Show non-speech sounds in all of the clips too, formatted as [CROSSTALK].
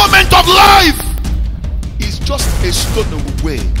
moment of life. Is just a stone away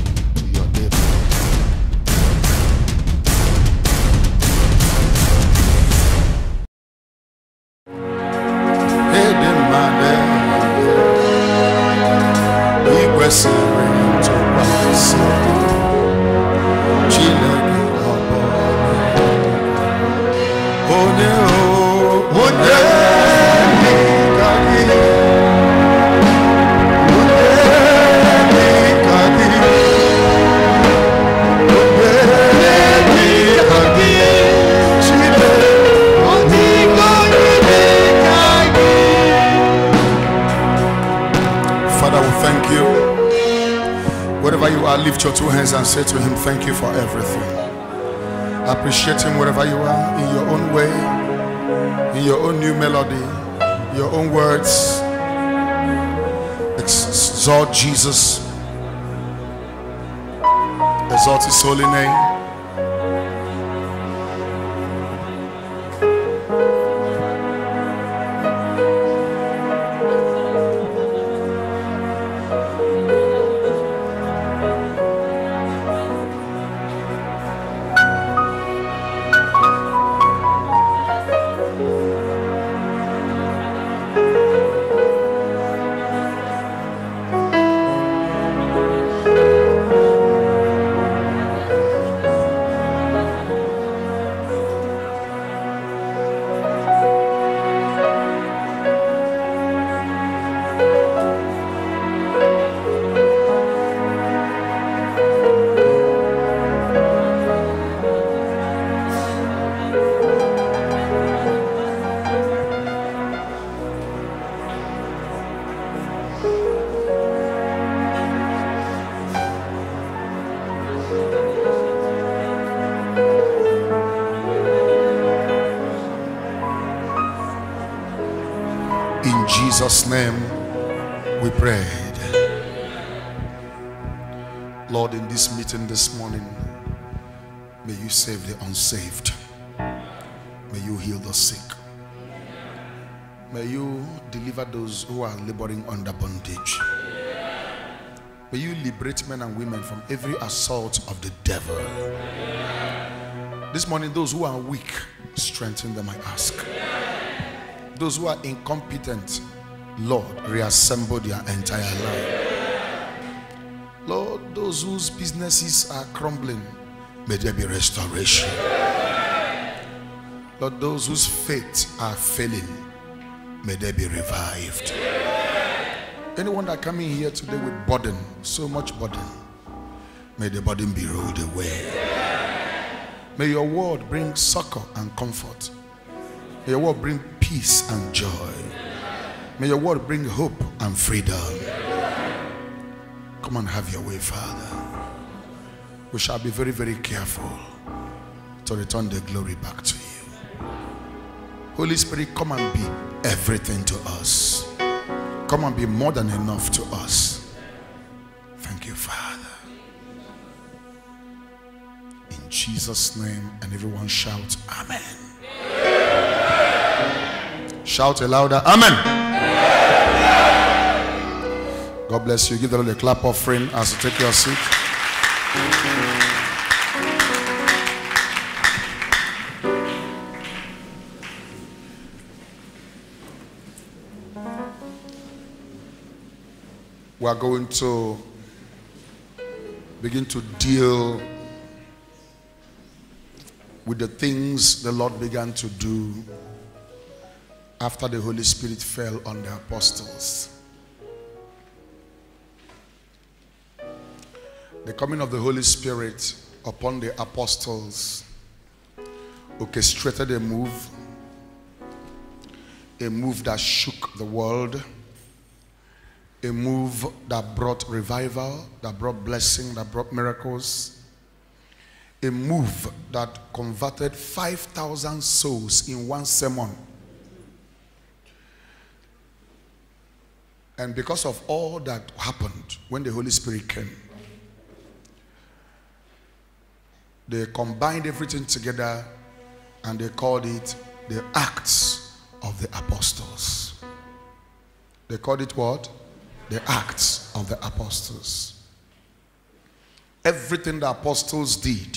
Thank you for everything. Appreciate him wherever you are, in your own way, in your own new melody, your own words. Exalt Jesus, exalt his holy name. Laboring under bondage. May you liberate men and women from every assault of the devil. This morning, those who are weak, strengthen them, I ask. Those who are incompetent, Lord, reassemble their entire life. Lord, those whose businesses are crumbling, may there be restoration. Lord, those whose faith are failing, may they be revived. Anyone that coming here today with burden, so much burden, may the burden be rolled away. May your word bring succor and comfort. May your word bring peace and joy. May your word bring hope and freedom. Come and have your way, Father. We shall be very, very careful to return the glory back to you. Holy Spirit, come and be everything to us. Come and be more than enough to us. Thank you, Father. In Jesus' name, and everyone shout, Amen. Shout a louder, Amen. God bless you. Give the Lord a clap offering as you take your seat. We are going to begin to deal with the things the Lord began to do after the Holy Spirit fell on the apostles. The coming of the Holy Spirit upon the apostles orchestrated a move, a move that shook the world, a move that brought revival, that brought blessing, that brought miracles, a move that converted 5,000 souls in one sermon. And because of all that happened when the Holy Spirit came, they combined everything together and they called it the Acts of the Apostles. They called it what? The Acts of the Apostles. Everything the apostles did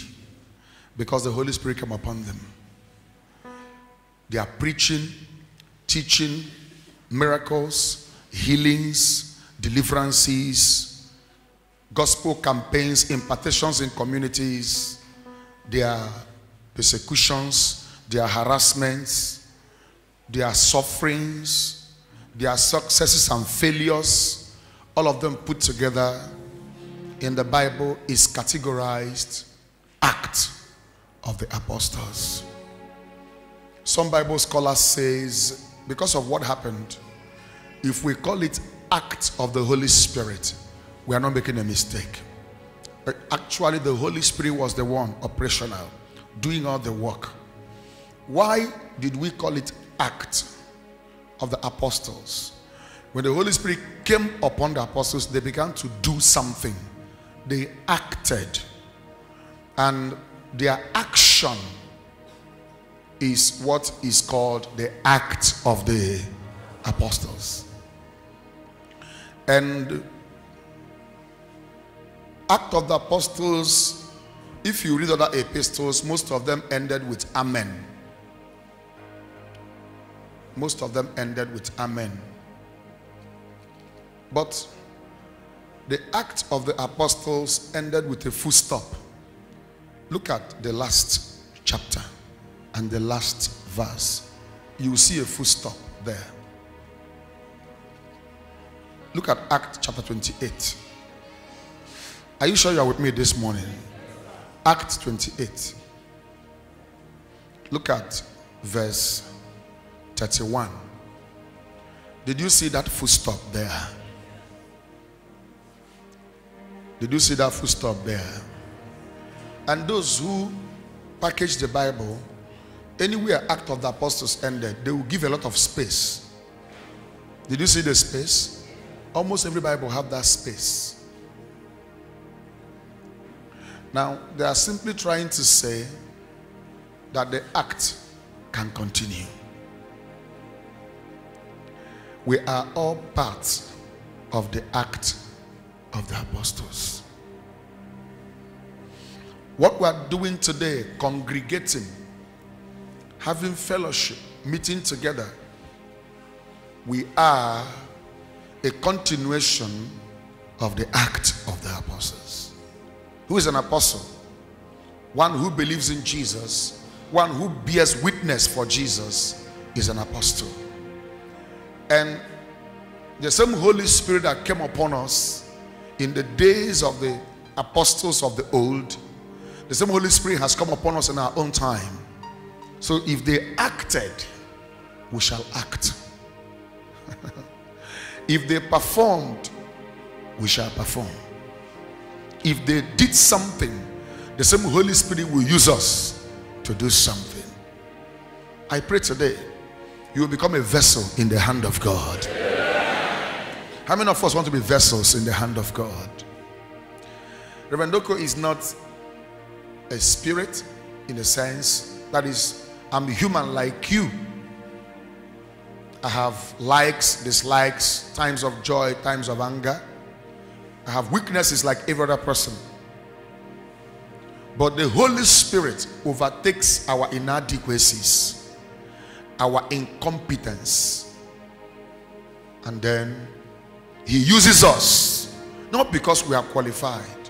because the Holy Spirit came upon them. They are preaching, teaching, miracles, healings, deliverances, gospel campaigns, impartations in communities, their persecutions, their harassments, their sufferings, their successes and failures, all of them put together in the Bible is categorized act of the apostles. Some Bible scholars says because of what happened, if we call it act of the Holy Spirit, we are not making a mistake. But actually, the Holy Spirit was the one operational, doing all the work. Why did we call it act of the apostles? When the Holy Spirit came upon the apostles, they began to do something. They acted. And their action is what is called the act of the apostles. And act of the apostles, if you read other epistles, most of them ended with amen. Most of them ended with amen. But the act of the apostles ended with a full stop. Look at the last chapter and the last verse. You will see a full stop there. Look at Act chapter 28. Are you sure you are with me this morning? Act 28. Look at verse 31. Did you see that full stop there? Did you see that full stop there? And those who package the Bible, anywhere Act of the Apostles ended, they will give a lot of space. Did you see the space? Almost every Bible have that space. Now, they are simply trying to say that the act can continue. We are all part of the act of the apostles. What we are doing today, congregating, having fellowship, meeting together, we are a continuation of the act of the apostles. Who is an apostle? One who believes in Jesus, one who bears witness for Jesus is an apostle. And the same Holy Spirit that came upon us in the days of the apostles of the old, the same Holy Spirit has come upon us in our own time. So if they acted, we shall act. [LAUGHS] if they performed, we shall perform. If they did something, the same Holy Spirit will use us to do something. I pray today you will become a vessel in the hand of God. How many of us want to be vessels in the hand of God? Reverend Okoh is not a spirit in the sense that is, I'm human like you. I have likes, dislikes, times of joy, times of anger. I have weaknesses like every other person. But the Holy Spirit overtakes our inadequacies, our incompetence. And then He uses us, not because we are qualified,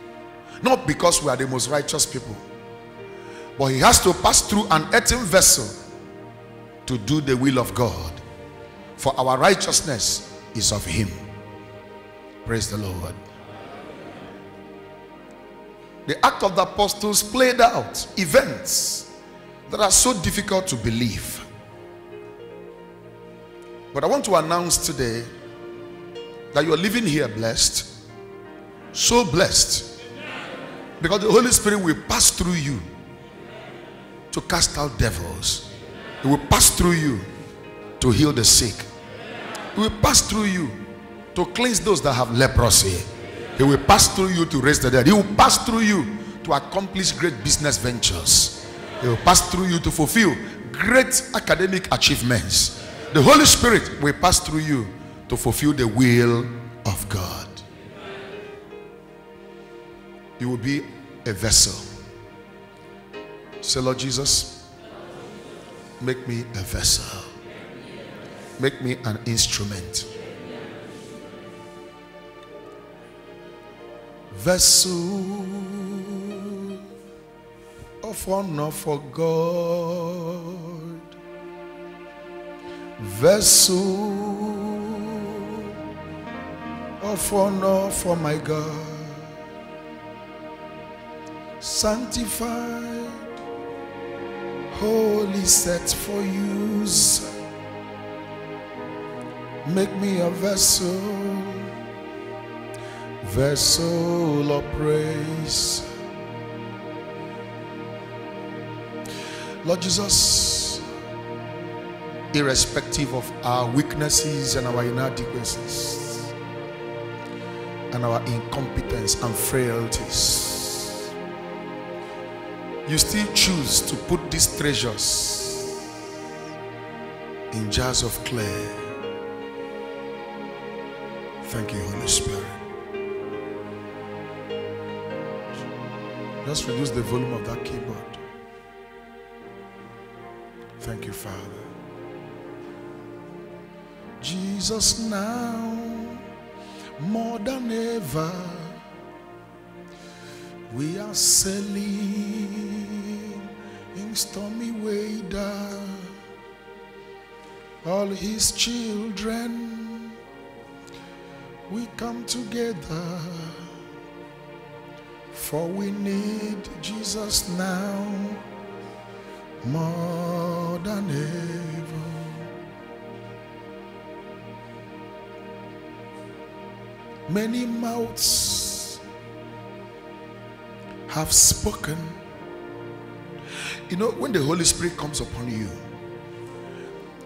not because we are the most righteous people, but He has to pass through an earthen vessel to do the will of God. For our righteousness is of Him. Praise the Lord. The act of the apostles played out events that are so difficult to believe. But I want to announce today that you are living here blessed, so blessed, because the Holy Spirit will pass through you to cast out devils, He will pass through you to heal the sick, He will pass through you to cleanse those that have leprosy. He will pass through you to raise the dead. He will pass through you to accomplish great business ventures. He will pass through you to fulfill great academic achievements. The Holy Spirit will pass through you to fulfill the will of God. You will be a vessel. Say, Lord Jesus, make me a vessel. Make me an instrument. Vessel of honor for God. Vessel of honor for my God. Sanctified, holy, set for use. Make me a vessel, vessel of praise. Lord Jesus, irrespective of our weaknesses and our inadequacies and our incompetence and frailties, you still choose to put these treasures in jars of clay. Thank you, Holy Spirit. Just reduce the volume of that keyboard. Thank you, Father. Jesus, now more than ever, we are sailing in stormy weather. All his children, we come together, for we need Jesus now more than ever. Many mouths have spoken. You know, when the Holy Spirit comes upon you,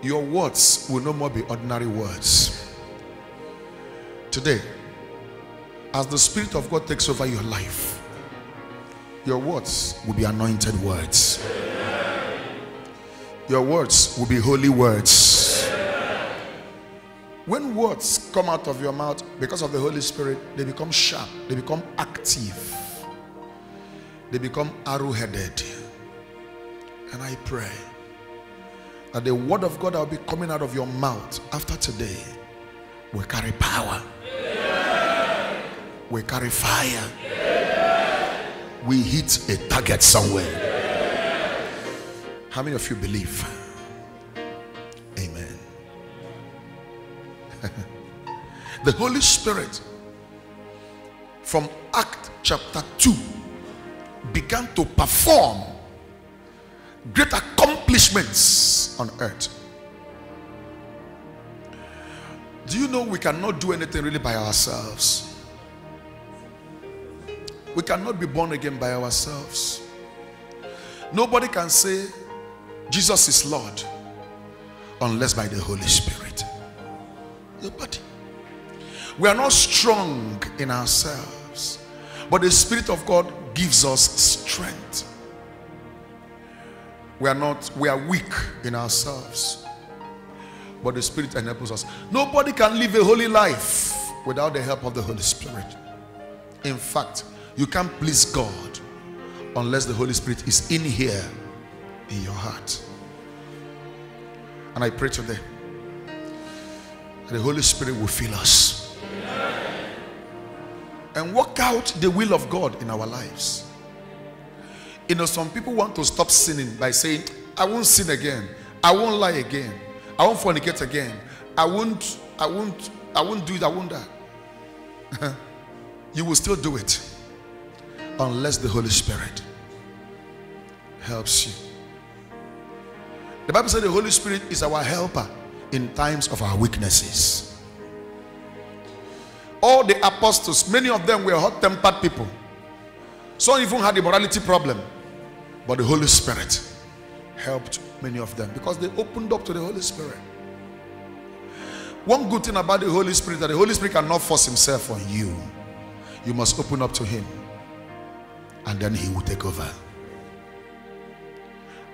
your words will no more be ordinary words. Today, as the Spirit of God takes over your life, your words will be anointed words. Your words will be holy words. When words come out of your mouth because of the Holy Spirit, they become sharp, they become active, they become arrow headed. And I pray that the word of God that will be coming out of your mouth after today will carry power, will carry fire. We hit a target somewhere. How many of you believe? [LAUGHS] the Holy Spirit from Act chapter 2 began to perform great accomplishments on earth. Do you know we cannot do anything really by ourselves? We cannot be born again by ourselves. Nobody can say Jesus is Lord unless by the Holy Spirit. Nobody. We are not strong in ourselves, but the Spirit of God gives us strength. We are not, we are weak in ourselves, but the Spirit enables us. Nobody can live a holy life without the help of the Holy Spirit. In fact, you can't please God unless the Holy Spirit is in here in your heart. And I pray today the Holy Spirit will fill us and work out the will of God in our lives. You know, some people want to stop sinning by saying, I won't sin again, I won't lie again, I won't fornicate again, I won't, I won't, I won't do it, I won't die. [LAUGHS] you will still do it unless the Holy Spirit helps you. The Bible says the Holy Spirit is our helper in times of our weaknesses. All the apostles, many of them were hot tempered people. Some even had a morality problem. But the Holy Spirit helped many of them because they opened up to the Holy Spirit. One good thing about the Holy Spirit that the Holy Spirit cannot force himself on you. You must open up to him and then he will take over.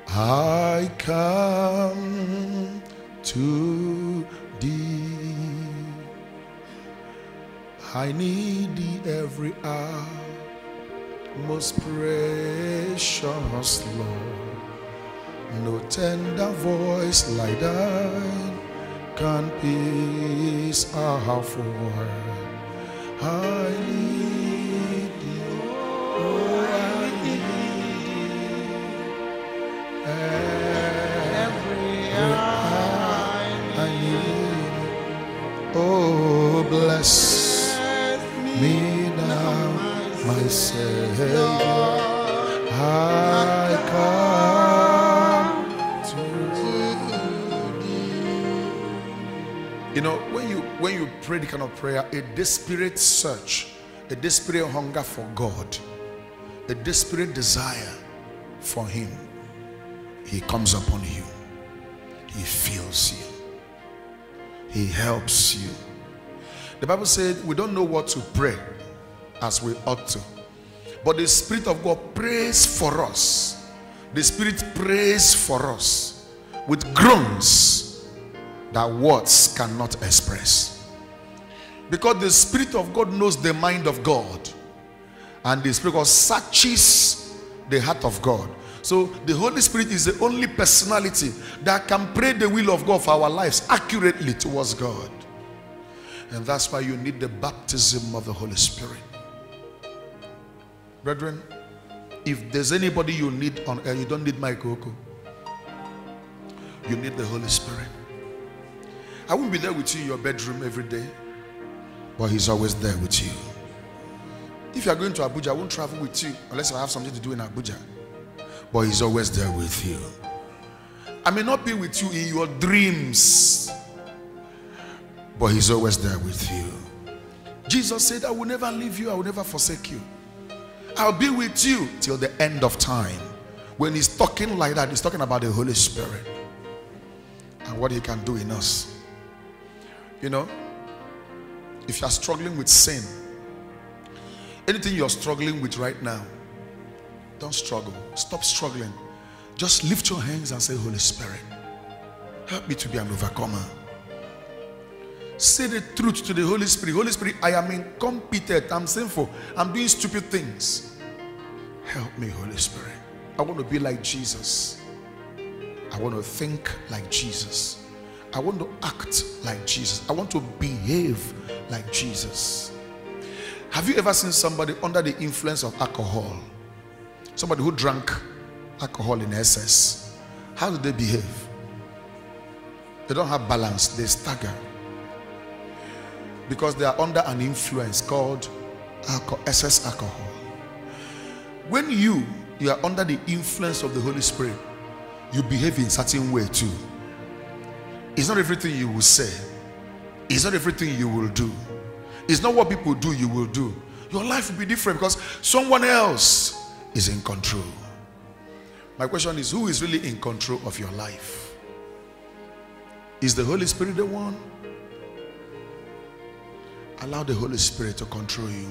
I come to thee. I need thee every hour, most precious Lord. No tender voice like thine can peace our for. I need thee, oh, I need thee. Every hour Oh, bless me now, my Savior. I come to thee. You know, when you when you pray the kind of prayer, a desperate search, a desperate hunger for God, a desperate desire for Him, He comes upon you. He fills you. He helps you. The Bible said we don't know what to pray as we ought to. But the Spirit of God prays for us. The Spirit prays for us with groans that words cannot express. Because the Spirit of God knows the mind of God. And the Spirit of God searches the heart of God. So the Holy Spirit is the only personality that can pray the will of God for our lives accurately towards God. And that's why you need the baptism of the Holy Spirit. Brethren, if there's anybody you need on earth, you don't need Mike Okoh. You need the Holy Spirit. I won't be there with you in your bedroom every day, but He's always there with you. If you are going to Abuja, I won't travel with you unless I have something to do in Abuja, but He's always there with you. I may not be with you in your dreams, but He's always there with you. Jesus said, I will never leave you, I will never forsake you. I'll be with you till the end of time. When he's talking like that, he's talking about the Holy Spirit and what he can do in us. You know, if you're struggling with sin, anything you're struggling with right now, don't struggle. Stop struggling. Just lift your hands and say, Holy Spirit, help me to be an overcomer. Say the truth to the Holy Spirit. Holy Spirit, I am incompetent. I'm sinful. I'm doing stupid things. Help me, Holy Spirit. I want to be like Jesus. I want to think like Jesus. I want to act like Jesus. I want to behave like Jesus. Have you ever seen somebody under the influence of alcohol? Somebody who drank alcohol in excess. How do they behave? They don't have balance, they stagger because they are under an influence called alcohol, excess alcohol. When you you are under the influence of the Holy Spirit, you behave in certain way too. It's not everything you will say. It's not everything you will do. It's not what people do you will do. Your life will be different because someone else is in control. My question is who is really in control of your life? Is the Holy Spirit the one? Allow the Holy Spirit to control you.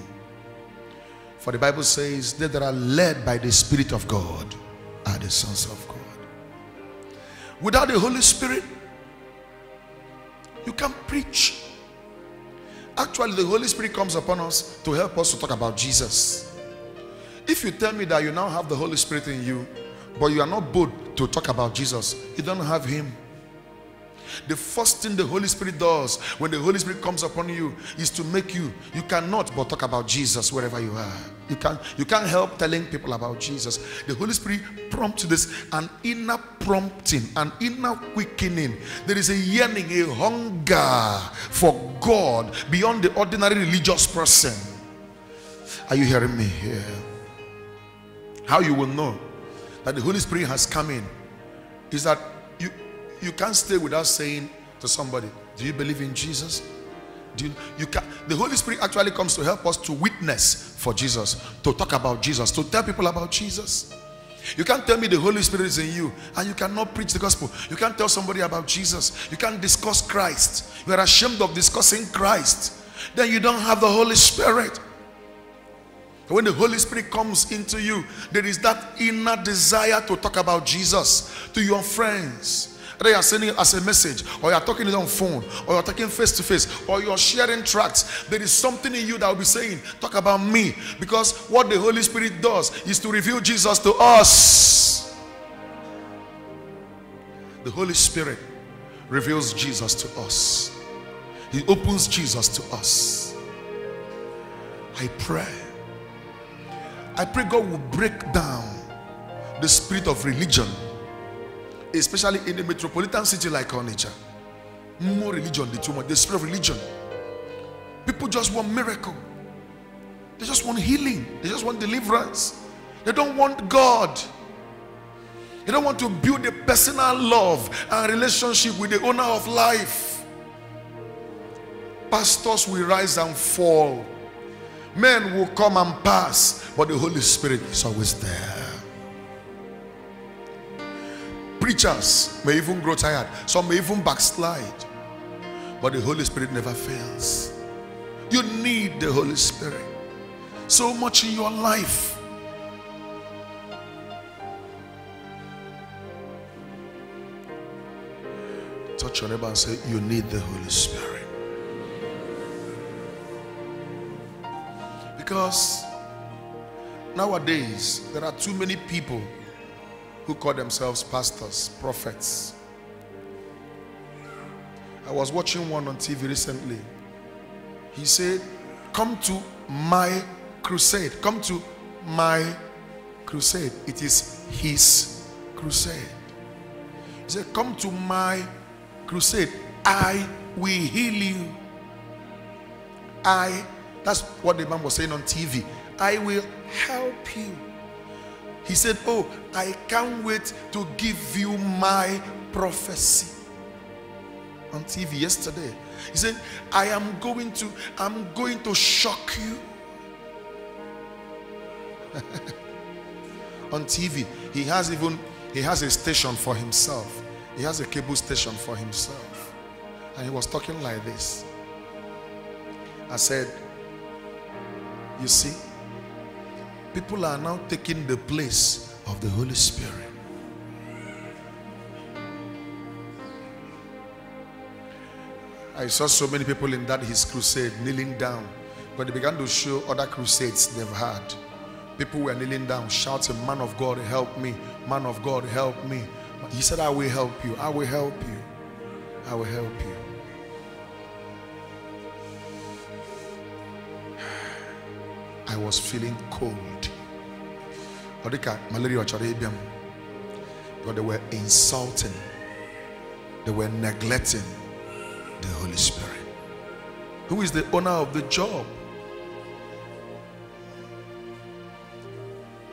For the Bible says, they that are led by the Spirit of God are the sons of God. Without the Holy Spirit, you can't preach. Actually, the Holy Spirit comes upon us to help us to talk about Jesus. If you tell me that you now have the Holy Spirit in you, but you are not bold to talk about Jesus, you don't have Him. The first thing the Holy Spirit does when the Holy Spirit comes upon you is to make you, you cannot but talk about Jesus wherever you are. You can't, you can't help telling people about Jesus. The Holy Spirit prompts this, an inner prompting, an inner quickening. There is a yearning, a hunger for God beyond the ordinary religious person. Are you hearing me here? How you will know that the Holy Spirit has come in is that you you can't stay without saying to somebody, Do you believe in Jesus? Do you, you can the Holy Spirit actually comes to help us to witness for Jesus, to talk about Jesus, to tell people about Jesus. You can't tell me the Holy Spirit is in you and you cannot preach the gospel. You can't tell somebody about Jesus. You can't discuss Christ. You are ashamed of discussing Christ. Then you don't have the Holy Spirit. When the Holy Spirit comes into you, there is that inner desire to talk about Jesus to your friends, Whether you are sending it as a message, or you are talking it on phone, or you are talking face to face, or you are sharing tracts, there is something in you that will be saying, Talk about me. Because what the Holy Spirit does is to reveal Jesus to us. The Holy Spirit reveals Jesus to us, He opens Jesus to us. I pray. I pray God will break down the spirit of religion, especially in a metropolitan city like Onitsha. More religion, the too much. The spirit of religion. People just want miracle. They just want healing. They just want deliverance. They don't want God. They don't want to build a personal love and relationship with the owner of life. Pastors will rise and fall. Men will come and pass, but the Holy Spirit is always there. Preachers may even grow tired, some may even backslide, but the Holy Spirit never fails. You need the Holy Spirit so much in your life. Touch your neighbor and say, You need the Holy Spirit. Because nowadays there are too many people who call themselves pastors, prophets. I was watching one on TV recently. He said, Come to my crusade. Come to my crusade. It is his crusade. He said, Come to my crusade. I will heal you. I, that's what the man was saying on TV. I will help you. He said, Oh, I can't wait to give you my prophecy. On TV yesterday. He said, I am going to, I'm going to shock you. [LAUGHS] On TV, he has even he has a station for himself. He has a cable station for himself. And he was talking like this. I said, You see, people are now taking the place of the Holy Spirit. I saw so many people in that his crusade kneeling down. But they began to show other crusades they've had. People were kneeling down, shouting, Man of God, help me. Man of God, help me. He said, I will help you. I will help you. I will help you. I was feeling cold. Odika, malaria they were insulting, they were neglecting the Holy Spirit. Who is the owner of the job?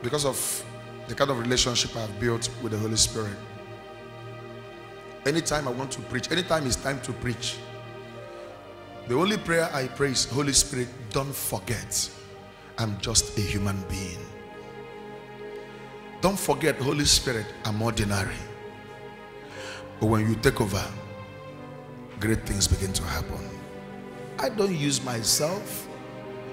Because of the kind of relationship I've built with the Holy Spirit. Anytime I want to preach, anytime it's time to preach, the only prayer I pray is Holy Spirit, don't forget I'm just a human being. Don't forget, Holy Spirit, I'm ordinary. But when you take over, great things begin to happen. I don't use myself.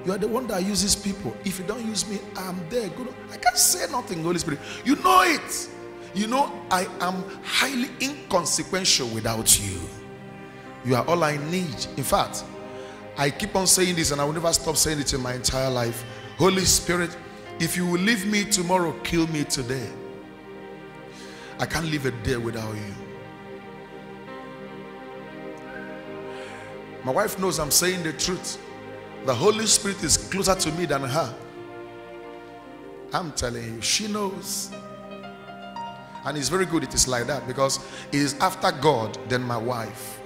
You are the one that uses people. If you don't use me, I'm there. I can't say nothing, Holy Spirit. You know it. You know, I am highly inconsequential without you. You are all I need. In fact, I keep on saying this and I will never stop saying it in my entire life. Holy Spirit, if you will leave me tomorrow, kill me today. I can't live a day without you. My wife knows I'm saying the truth. The Holy Spirit is closer to me than her. I'm telling you, she knows. And it's very good it is like that because it is after God, then my wife.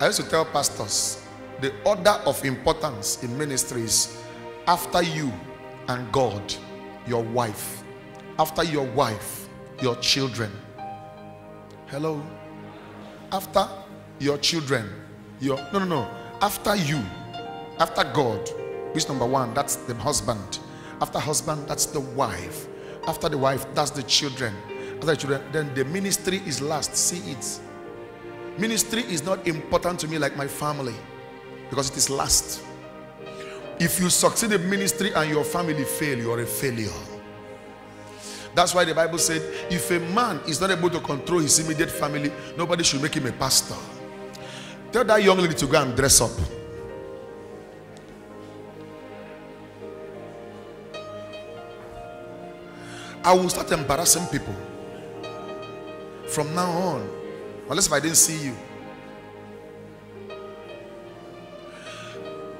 I used to tell pastors the order of importance in ministries after you and God, your wife. After your wife, your children. Hello? After your children, your no no no. After you after god which number one that's the husband. After husband that's the wife. After the wife that's the children. After the children then the ministry is last. See it. Ministry is not important to me like my family because it is last if you succeed in ministry and your family fail you are a failure That's why the Bible said if a man is not able to control his immediate family, nobody should make him a pastor. Tell that young lady to go and dress up. I will start embarrassing people from now on. Unless if I didn't see you.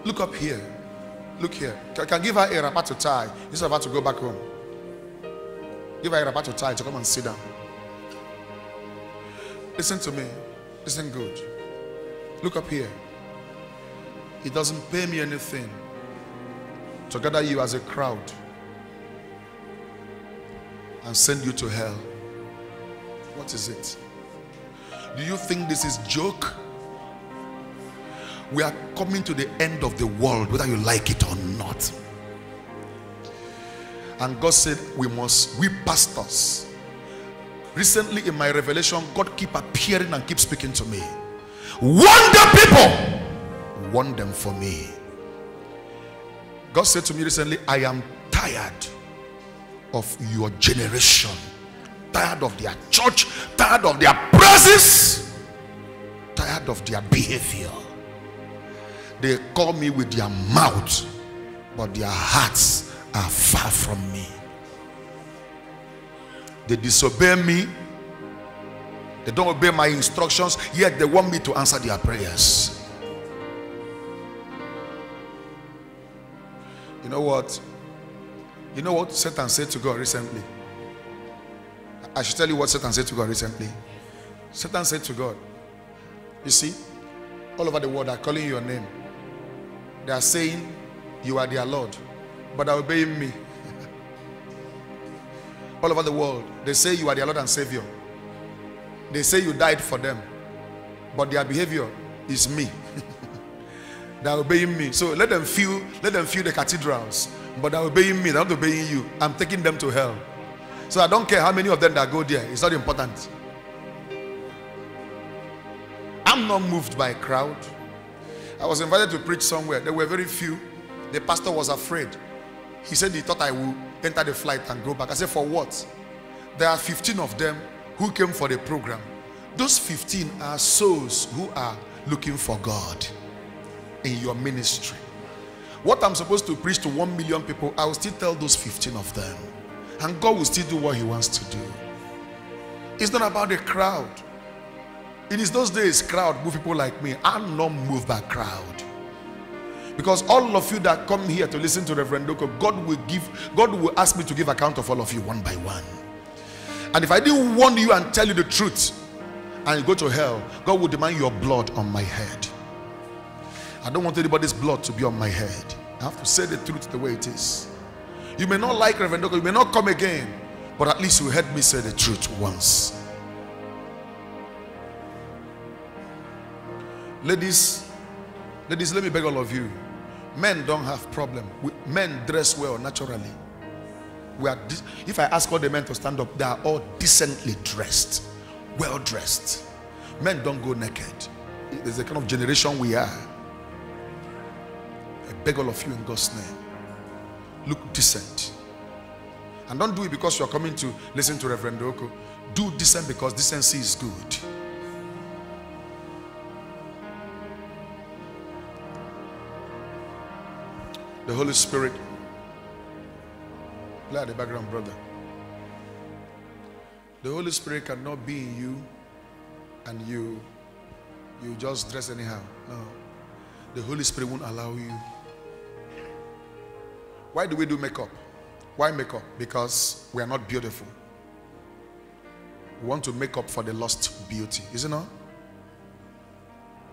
Look up here. Look here. I can give her a wrapper to tie instead of her to go back home. Give her a wrapper to tie to come and sit down. Listen to me. Listen good. Look up here. It doesn't pay me anything to gather you as a crowd and send you to hell. What is it? Do you think this is joke? We are coming to the end of the world, whether you like it or not. And God said, We must, we pastors. Recently, in my revelation, God keep appearing and keep speaking to me. Warn the people, warn them for me. God said to me recently, I am tired of your generation, tired of their church, tired of their praises, tired of their behavior. They call me with their mouth, but their hearts are far from me. They disobey me. They don't obey my instructions, yet they want me to answer their prayers. You know what? You know what Satan said to God recently? I should tell you what Satan said to God recently. Satan said to God, You see, all over the world are calling your name. They are saying you are their Lord, but they are obeying me. [LAUGHS] all over the world, they say you are their Lord and Savior. They say you died for them, but their behavior is me. [LAUGHS] they are obeying me. So let them feel, let them feel the cathedrals, but they're obeying me, they're not obeying you. I'm taking them to hell. So I don't care how many of them that go there, it's not important. I'm not moved by a crowd. I was invited to preach somewhere. There were very few. The pastor was afraid. He said he thought I would enter the flight and go back. I said, For what? There are 15 of them who came for the program. Those 15 are souls who are looking for God in your ministry. What I'm supposed to preach to 1 million people, I will still tell those 15 of them. And God will still do what He wants to do. It's not about the crowd. Is those days crowd move people like me. I'm not moved by crowd. Because all of you that come here to listen to Reverend Okoh, God will give, God will ask me to give account of all of you one by one. And if I didn't warn you and tell you the truth and go to hell, God will demand your blood on my head. I don't want anybody's blood to be on my head. I have to say the truth the way it is. You may not like Reverend Okoh, you may not come again, but at least you heard me say the truth once. Ladies, ladies, let me beg all of you. Men don't have problem. We, men dress well naturally. We are. If I ask all the men to stand up, they are all decently dressed, well dressed. Men don't go naked. There's a kind of generation we are. I beg all of you in God's name. Look decent. And don't do it because you're coming to listen to Reverend Okoh. Do decent because decency is good. The Holy Spirit. Play at the background, brother. The Holy Spirit cannot be in you and you you just dress anyhow. No. The Holy Spirit won't allow you. Why do we do makeup? Why makeup? Because we are not beautiful. We want to make up for the lost beauty. Is it not?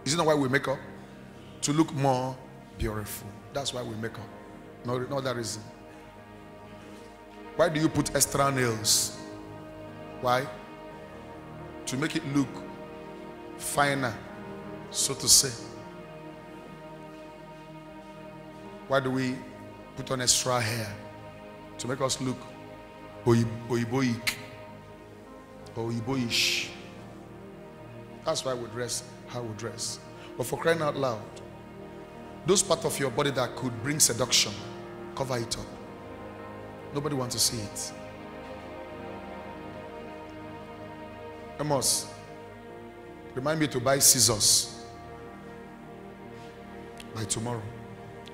Is it not why we make up? To look more beautiful. That's why we make up. No, no other reason. Why do you put extra nails? Why? To make it look finer, so to say. Why do we put on extra hair? To make us look oyiboik, oyiboish. That's why we dress how we dress. But for crying out loud, those parts of your body that could bring seduction, cover it up. Nobody wants to see it. Amos, remind me to buy scissors by tomorrow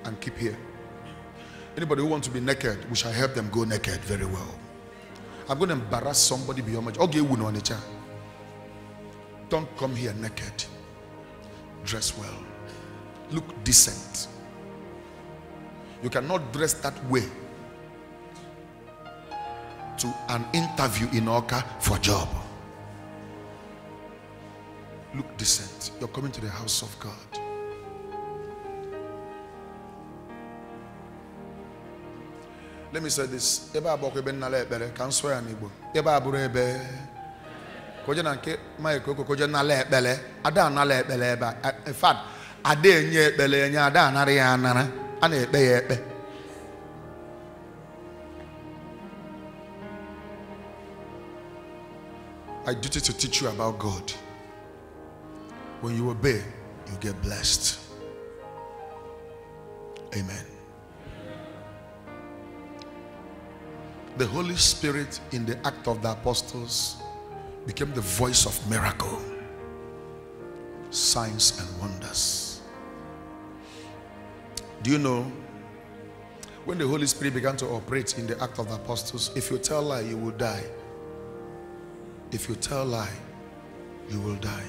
and keep here. Anybody who wants to be naked, we shall help them go naked very well. I'm going to embarrass somebody beyond much. Okay, Don't come here naked. Dress well. Look decent. You cannot dress that way to an interview in Awka for job. Look decent. You're coming to the house of God. Let me say this. Ebe nnala ekpere ka ya n'Igbo. Abụrụ ebe na nke ekpere ada ekpere. In fact, ada enye ekpere enye ada anara ya anara a na-ekpe ya ekpe. Duty to teach you about God. When you obey, you get blessed. Amen. The Holy Spirit in the act of the apostles became the voice of miracle, signs, and wonders. Do you know when the Holy Spirit began to operate in the act of the apostles, if you tell lie, you will die. If you tell lie, you will die.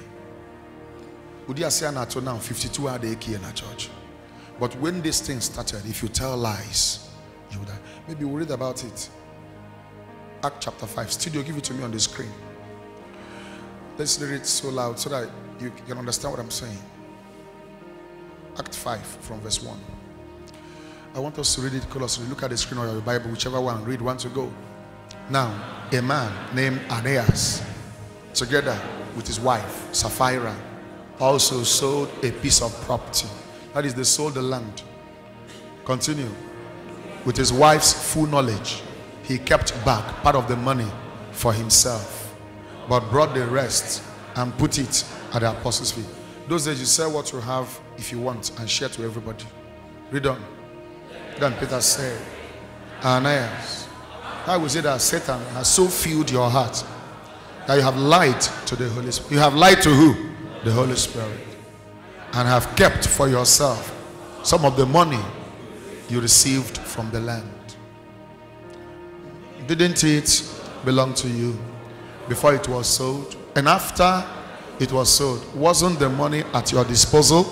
Udi Asiana to now 52 are the in a church. But when this thing started, if you tell lies, you will die. Maybe we'll read about it. Act chapter 5. Studio, give it to me on the screen. Let's read it so loud so that you can understand what I'm saying. Act 5 from verse 1. I want us to read it closely. Look at the screen or your Bible, whichever one. Read one to go. Now, a man named Ananias, together with his wife, Sapphira, also sold a piece of property. That is, they sold the land. Continue. With his wife's full knowledge, he kept back part of the money for himself, but brought the rest and put it at the apostles' feet. Those days, you sell what you have if you want and share to everybody. Read on. Then Peter said, Ananias, I will say that Satan has so filled your heart that you have lied to the Holy Spirit. You have lied to who? The Holy Spirit. And have kept for yourself some of the money you received from the land. Didn't it belong to you before it was sold? And after it was sold, wasn't the money at your disposal?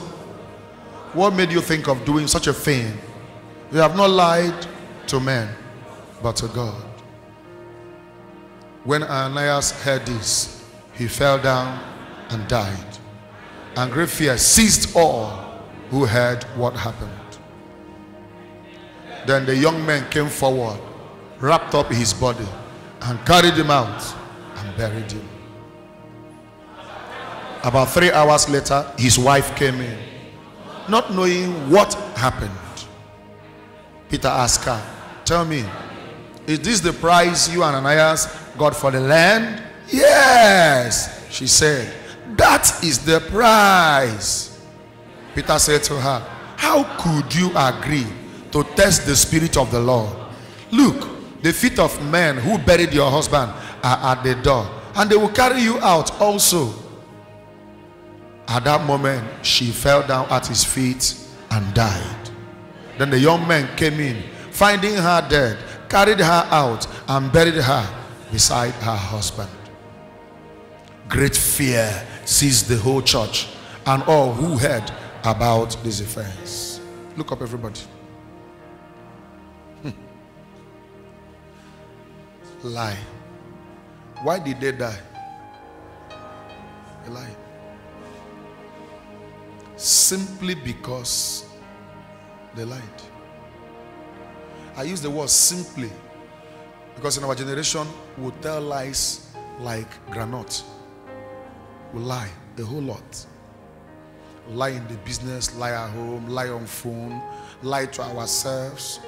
What made you think of doing such a thing? You have not lied to men, but to God. When Ananias heard this, he fell down and died. And great fear seized all who heard what happened. Then the young man came forward wrapped up his body and carried him out and buried him. About three hours later, his wife came in, not knowing what happened. Peter asked her, Tell me, is this the price you and Ananias got for the land? Yes, she said, That is the price. Peter said to her, How could you agree to test the Spirit of the Lord? Look, the feet of men who buried your husband are at the door, and they will carry you out also. At that moment, she fell down at his feet and died. Then the young man came in, finding her dead, carried her out, and buried her beside her husband. Great fear seized the whole church and all who heard about this offense. Look up, everybody. Hmm. lie. Why did they die? They lied. Simply because they lied. I use the word simply because in our generation we tell lies like granite. We lie a whole lot. Lie in the business, lie at home, lie on phone, lie to ourselves,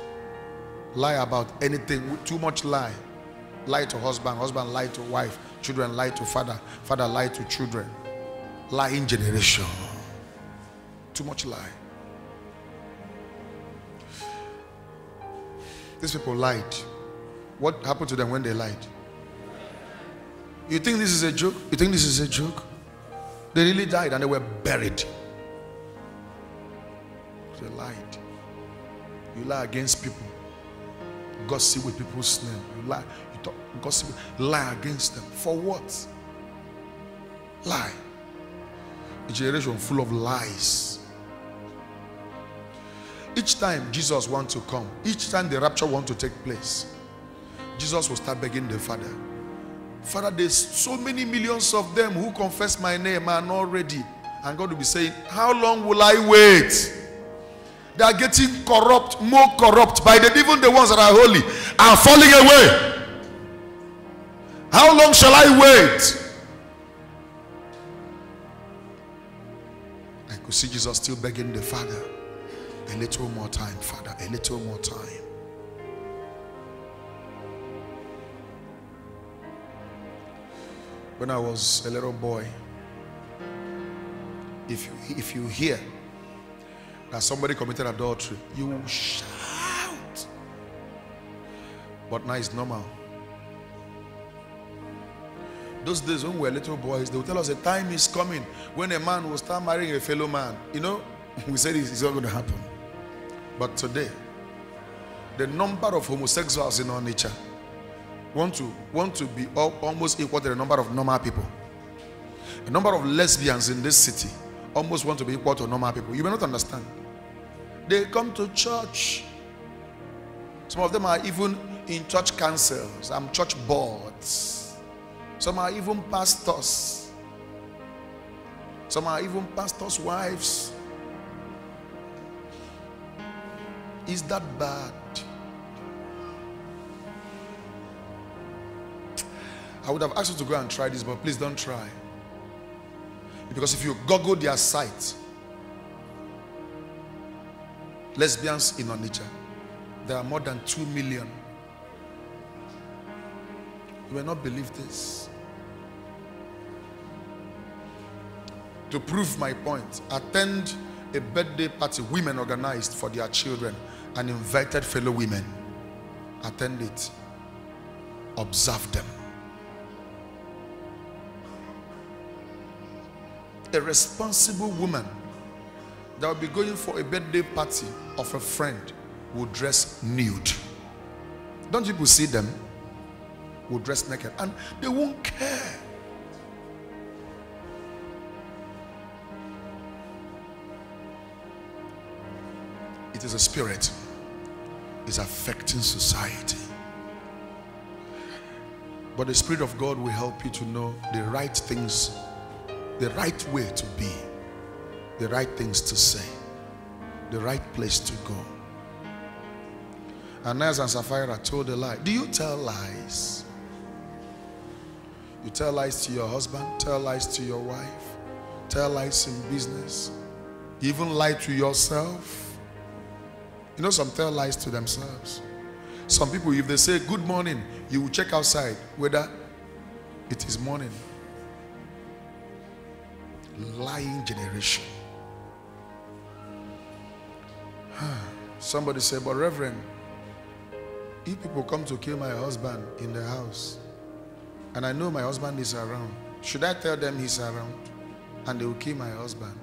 lie about anything. Too much lie lie to husband, husband lie to wife, children lie to father, father lie to children. Lying generation. Too much lie. These people lied. What happened to them when they lied? You think this is a joke? You think this is a joke? They really died and they were buried. They lied. You lie against people. Gossip with people's name. You lie. You talk gossip. Lie against them. For what? Lie. A generation full of lies. Each time Jesus wants to come, each time the rapture wants to take place, Jesus will start begging the Father. Father, there's so many millions of them who confess my name are not ready. And God will be saying, How long will I wait? They are getting corrupt, more corrupt by the even the ones that are holy are falling away. How long shall I wait? I could see Jesus still begging the Father, a little more time, Father, a little more time. When I was a little boy, if you, if you hear that somebody committed adultery, you will shout. But now it's normal. Those days when we were little boys, they would tell us a time is coming when a man will start marrying a fellow man. You know, [LAUGHS] we said it's not going to happen. But today, the number of homosexuals in our nature want to want to be all, almost equal to the number of normal people. The number of lesbians in this city almost want to be equal to normal people. You may not understand. They come to church. Some of them are even in church councils and church boards. Some are even pastors. Some are even pastors' wives. Is that bad? I would have asked you to go and try this, but please don't try. Because if you Google their site, lesbians in Onitsha, there are more than 2 million. You will not believe this. To prove my point, attend a birthday party women organized for their children and invited fellow women. Attend it. Observe them. A responsible woman that will be going for a birthday party of a friend will dress nude. Don't you people see them? Will dress naked and they won't care. It is a spirit, it's affecting society. But the Spirit of God will help you to know the right things, the right way to be, the right things to say, the right place to go. Ananias and Sapphira told a lie. Do you tell lies? You tell lies to your husband, tell lies to your wife, tell lies in business, even lie to yourself. You know, some tell lies to themselves. Some people, if they say good morning, you will check outside whether it is morning. Lying generation. Somebody said, but Reverend, if people come to kill my husband in the house, and I know my husband is around, should I tell them he's around and they will kill my husband?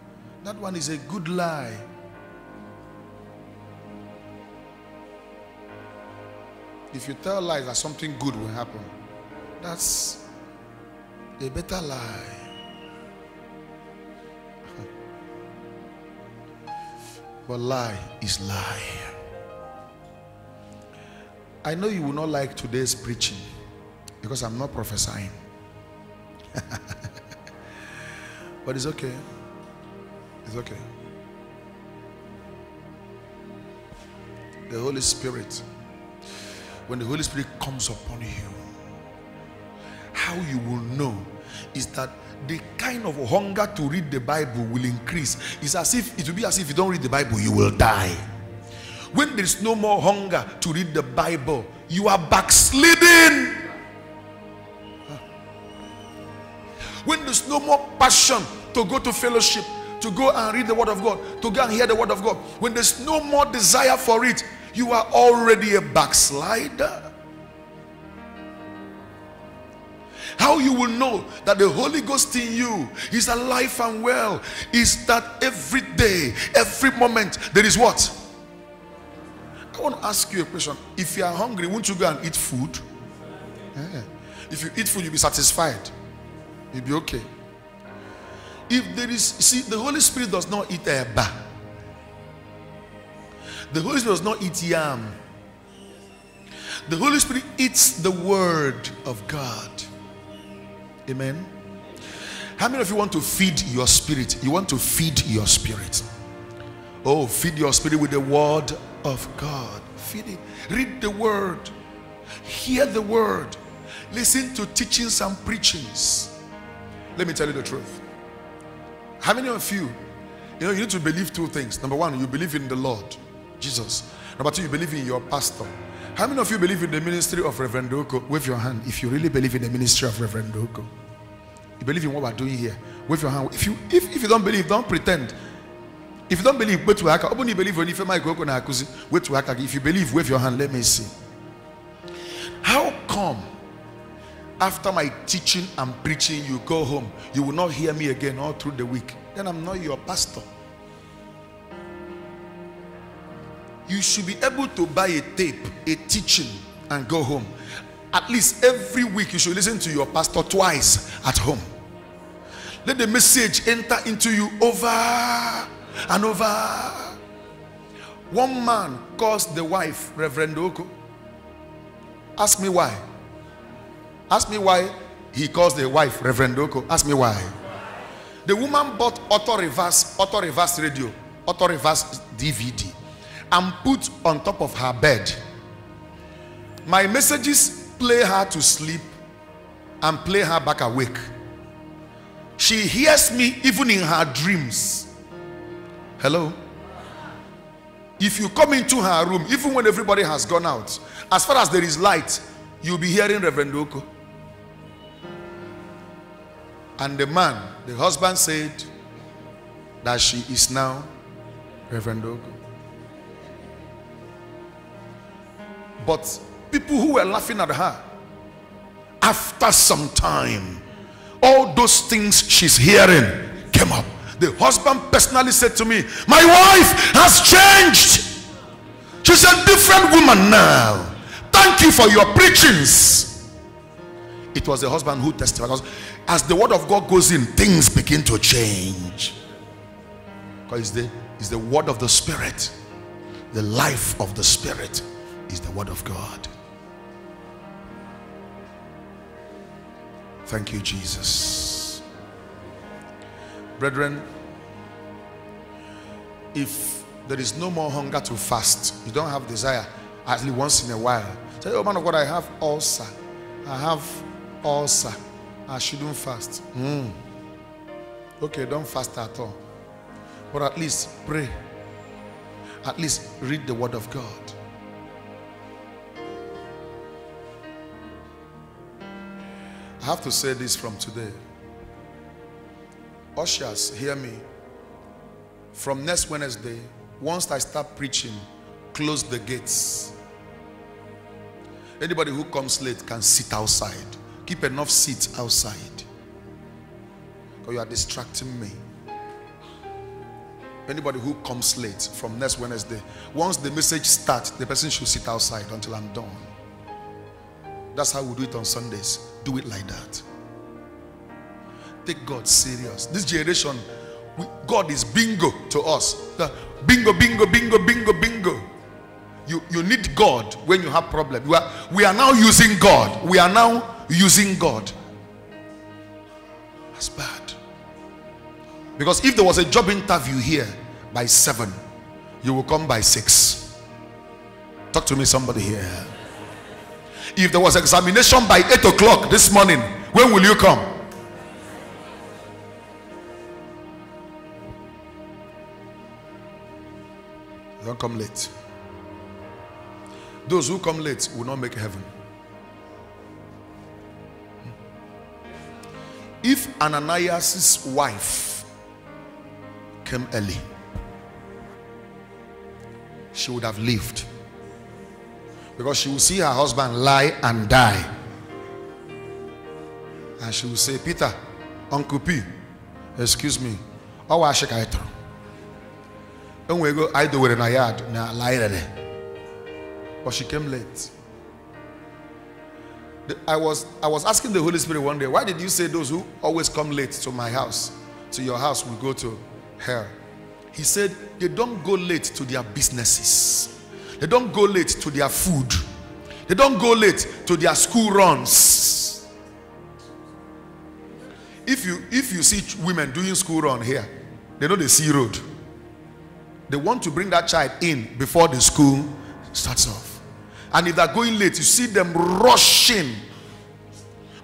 That one is a good lie. If you tell lies that something good will happen, that's a better lie. [LAUGHS] but lie is lie. I know you will not like today's preaching because I'm not prophesying. [LAUGHS] but it's okay. It's okay. The Holy Spirit, when the Holy Spirit comes upon you, how you will know is that the kind of hunger to read the Bible will increase. It's as if it will be as if you don't read the Bible, you will die. When there's no more hunger to read the Bible, you are backsliding. When there's no more passion to go to fellowship, to go and read the Word of God, to go and hear the Word of God, when there's no more desire for it, you are already a backslider. How you will know that the Holy Ghost in you is alive and well is that every day, every moment, there is what? I want to ask you a question. If you are hungry, won't you go and eat food? Yeah. If you eat food, you'll be satisfied. You'll be okay. If there is, see, the Holy Spirit does not eat a bar. The Holy Spirit does not eat yam. The Holy Spirit eats the Word of God. Amen. How many of you want to feed your spirit? You want to feed your spirit. Oh, feed your spirit with the Word of God. Feed it. Read the Word. Hear the Word. Listen to teachings and preachings. Let me tell you the truth. How many of you, you know, you need to believe two things. Number one, you believe in the Lord, Jesus. Number two, you believe in your pastor. How many of you believe in the ministry of Reverend Okoh? Wave your hand if you really believe in the ministry of Reverend Okoh. You believe in what we're doing here. Wave your hand. If you if, if you don't believe, don't pretend. If you don't believe, wait to Haka. Open you believe when if wait to Haka. If you believe, wave your hand. Let me see. How come after my teaching and preaching, you go home, you will not hear me again all through the week. Then I'm not your pastor. You should be able to buy a tape, a teaching, and go home. At least every week, you should listen to your pastor twice at home. Let the message enter into you over and over. One man calls the wife Reverend Okoh. Ask me why. Ask me why he calls the wife Reverend Okoh. Ask me why. The woman bought auto reverse, auto reverse radio, auto reverse DVD, and put on top of her bed. My messages play her to sleep and play her back awake. She hears me even in her dreams. Hello? If you come into her room, even when everybody has gone out, as far as there is light, you'll be hearing Reverend Okoh. And the man, the husband said that she is now Reverend Okoh. But people who were laughing at her, after some time, all those things she's hearing came up. The husband personally said to me, My wife has changed. She's a different woman now. Thank you for your preachings. It was the husband who testified. As the word of God goes in, things begin to change. Because it's the, it's the word of the Spirit. The life of the Spirit is the word of God. Thank you, Jesus. Brethren, if there is no more hunger to fast, you don't have desire, at least once in a while. Say, oh man of God, I have ulcer. I have ulcer. I shouldn't fast. Mm. Okay, don't fast at all. But at least pray. At least read the word of God. I have to say this from today. Ushers, hear me. From next Wednesday, once I start preaching, close the gates. Anybody who comes late can sit outside. Keep enough seats outside. Because you are distracting me. Anybody who comes late from next Wednesday, once the message starts, the person should sit outside until I'm done. That's how we do it on Sundays. Do it like that. Take God serious. This generation, we, God is bingo to us. The bingo, bingo, bingo, bingo, bingo. You, you need God when you have problem. We are, we are now using God. We are now using God. That's bad. Because if there was a job interview here by seven, you will come by six. Talk to me, somebody here. If there was examination by eight o'clock this morning, when will you come? Don't come late. Those who come late will not make heaven. Hmm? If Ananias' wife came early, she would have lived. Because she will see her husband lie and die. and she will say, Peter, Uncle P, excuse me, ọ wa ashị ka anyị tụrụ. Enwe ego anyị dowere na yard na ala anyị rere. But she came late. I was I was asking the Holy Spirit one day, why did you say those who always come late to my house, to your house, will go to hell? He said they don't go late to their businesses. They don't go late to their food. They don't go late to their school runs. If you if you see women doing school run here, they know the sea road. They want to bring that child in before the school starts off. And if they're going late, you see them rushing.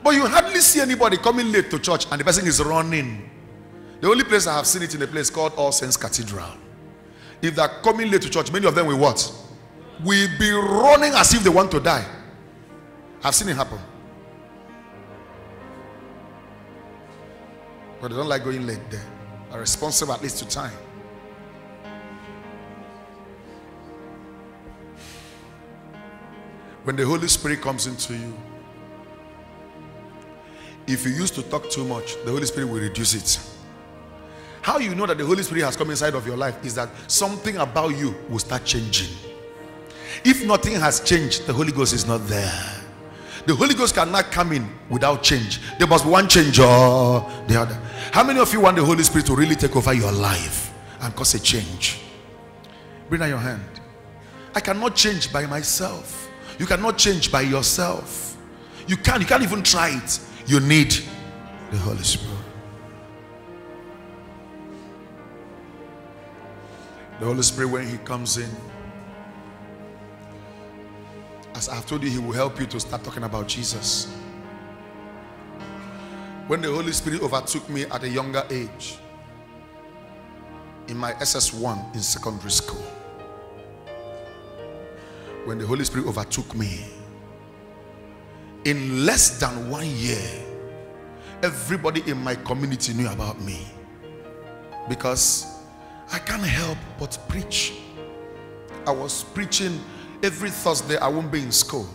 But you hardly see anybody coming late to church and the person is running. The only place I have seen it in a place called All Saints Cathedral. If they're coming late to church, many of them will what? Will be running as if they want to die. I've seen it happen. But they don't like going late there. Are responsible at least to time. When the Holy Spirit comes into you, if you used to talk too much, the Holy Spirit will reduce it. How you know that the Holy Spirit has come inside of your life is that something about you will start changing. If nothing has changed, the Holy Ghost is not there. The Holy Ghost cannot come in without change. There must be one change or the other. How many of you want the Holy Spirit to really take over your life and cause a change? Bring out your hand. I cannot change by myself. You cannot change by yourself. You can't. You can't even try it. You need the Holy Spirit. The Holy Spirit, when He comes in, as I've told you, He will help you to start talking about Jesus. When the Holy Spirit overtook me at a younger age, in my SS1 in secondary school, when the Holy Spirit overtook me, in less than one year, everybody in my community knew about me because I can't help but preach. I was preaching every Thursday, I won't be in school.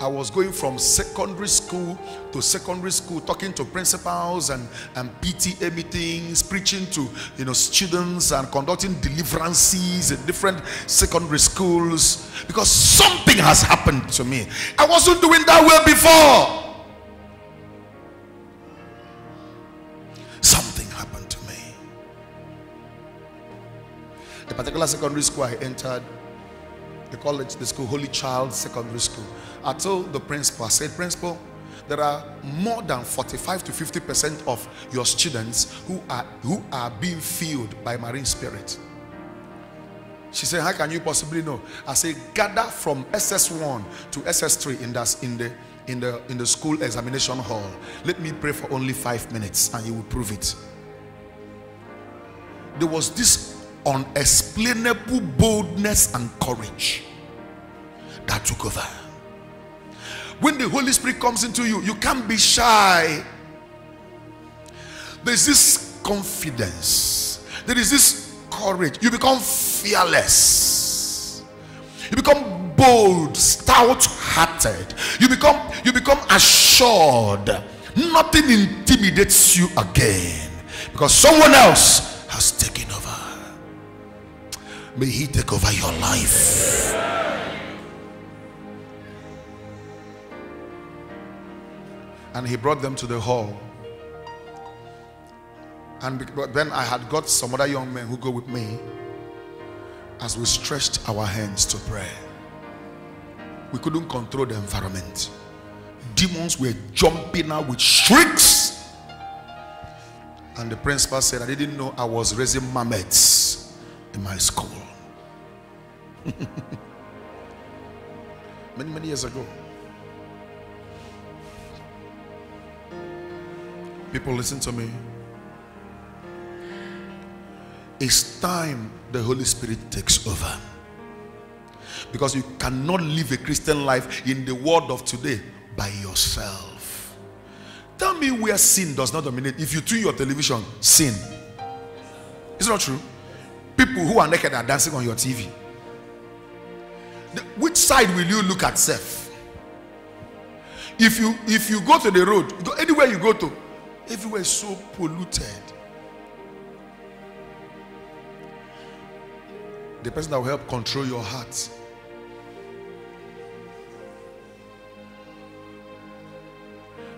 I was going from secondary school to secondary school, talking to principals and, and PTA meetings, preaching to you know students and conducting deliverances in different secondary schools because something has happened to me. I wasn't doing that well before. Something happened to me. The particular secondary school I entered, they call it the school Holy Child Secondary School. I told the principal, I said, Principal, there are more than 45 to 50 percent of your students who are who are being filled by marine spirit. She said, How can you possibly know? I said, gather from SS1 to SS3 in the in the in the in the school examination hall. Let me pray for only five minutes and you will prove it. There was this unexplainable boldness and courage that took over. When the Holy Spirit comes into you, you can't be shy. There's this confidence, there is this courage. You become fearless, you become bold, stout hearted, you become you become assured. Nothing intimidates you again because someone else has taken. May He take over your life. And He brought them to the hall. And then I had got some other young men who go with me as we stretched our hands to pray. We couldn't control the environment. Demons were jumping out with shrieks. And the principal said, I didn't know I was raising marmots in my school. [LAUGHS] many, many years ago. People, listen to me. It's time the Holy Spirit takes over. Because you cannot live a Christian life in the world of today by yourself. Tell me where sin does not dominate. If you tune your television, sin. It's not true. People who are naked are dancing on your TV. Which side will you look at self? If you if you go to the road, go- Anywhere you go to, everywhere is so polluted. The person that will help control your heart.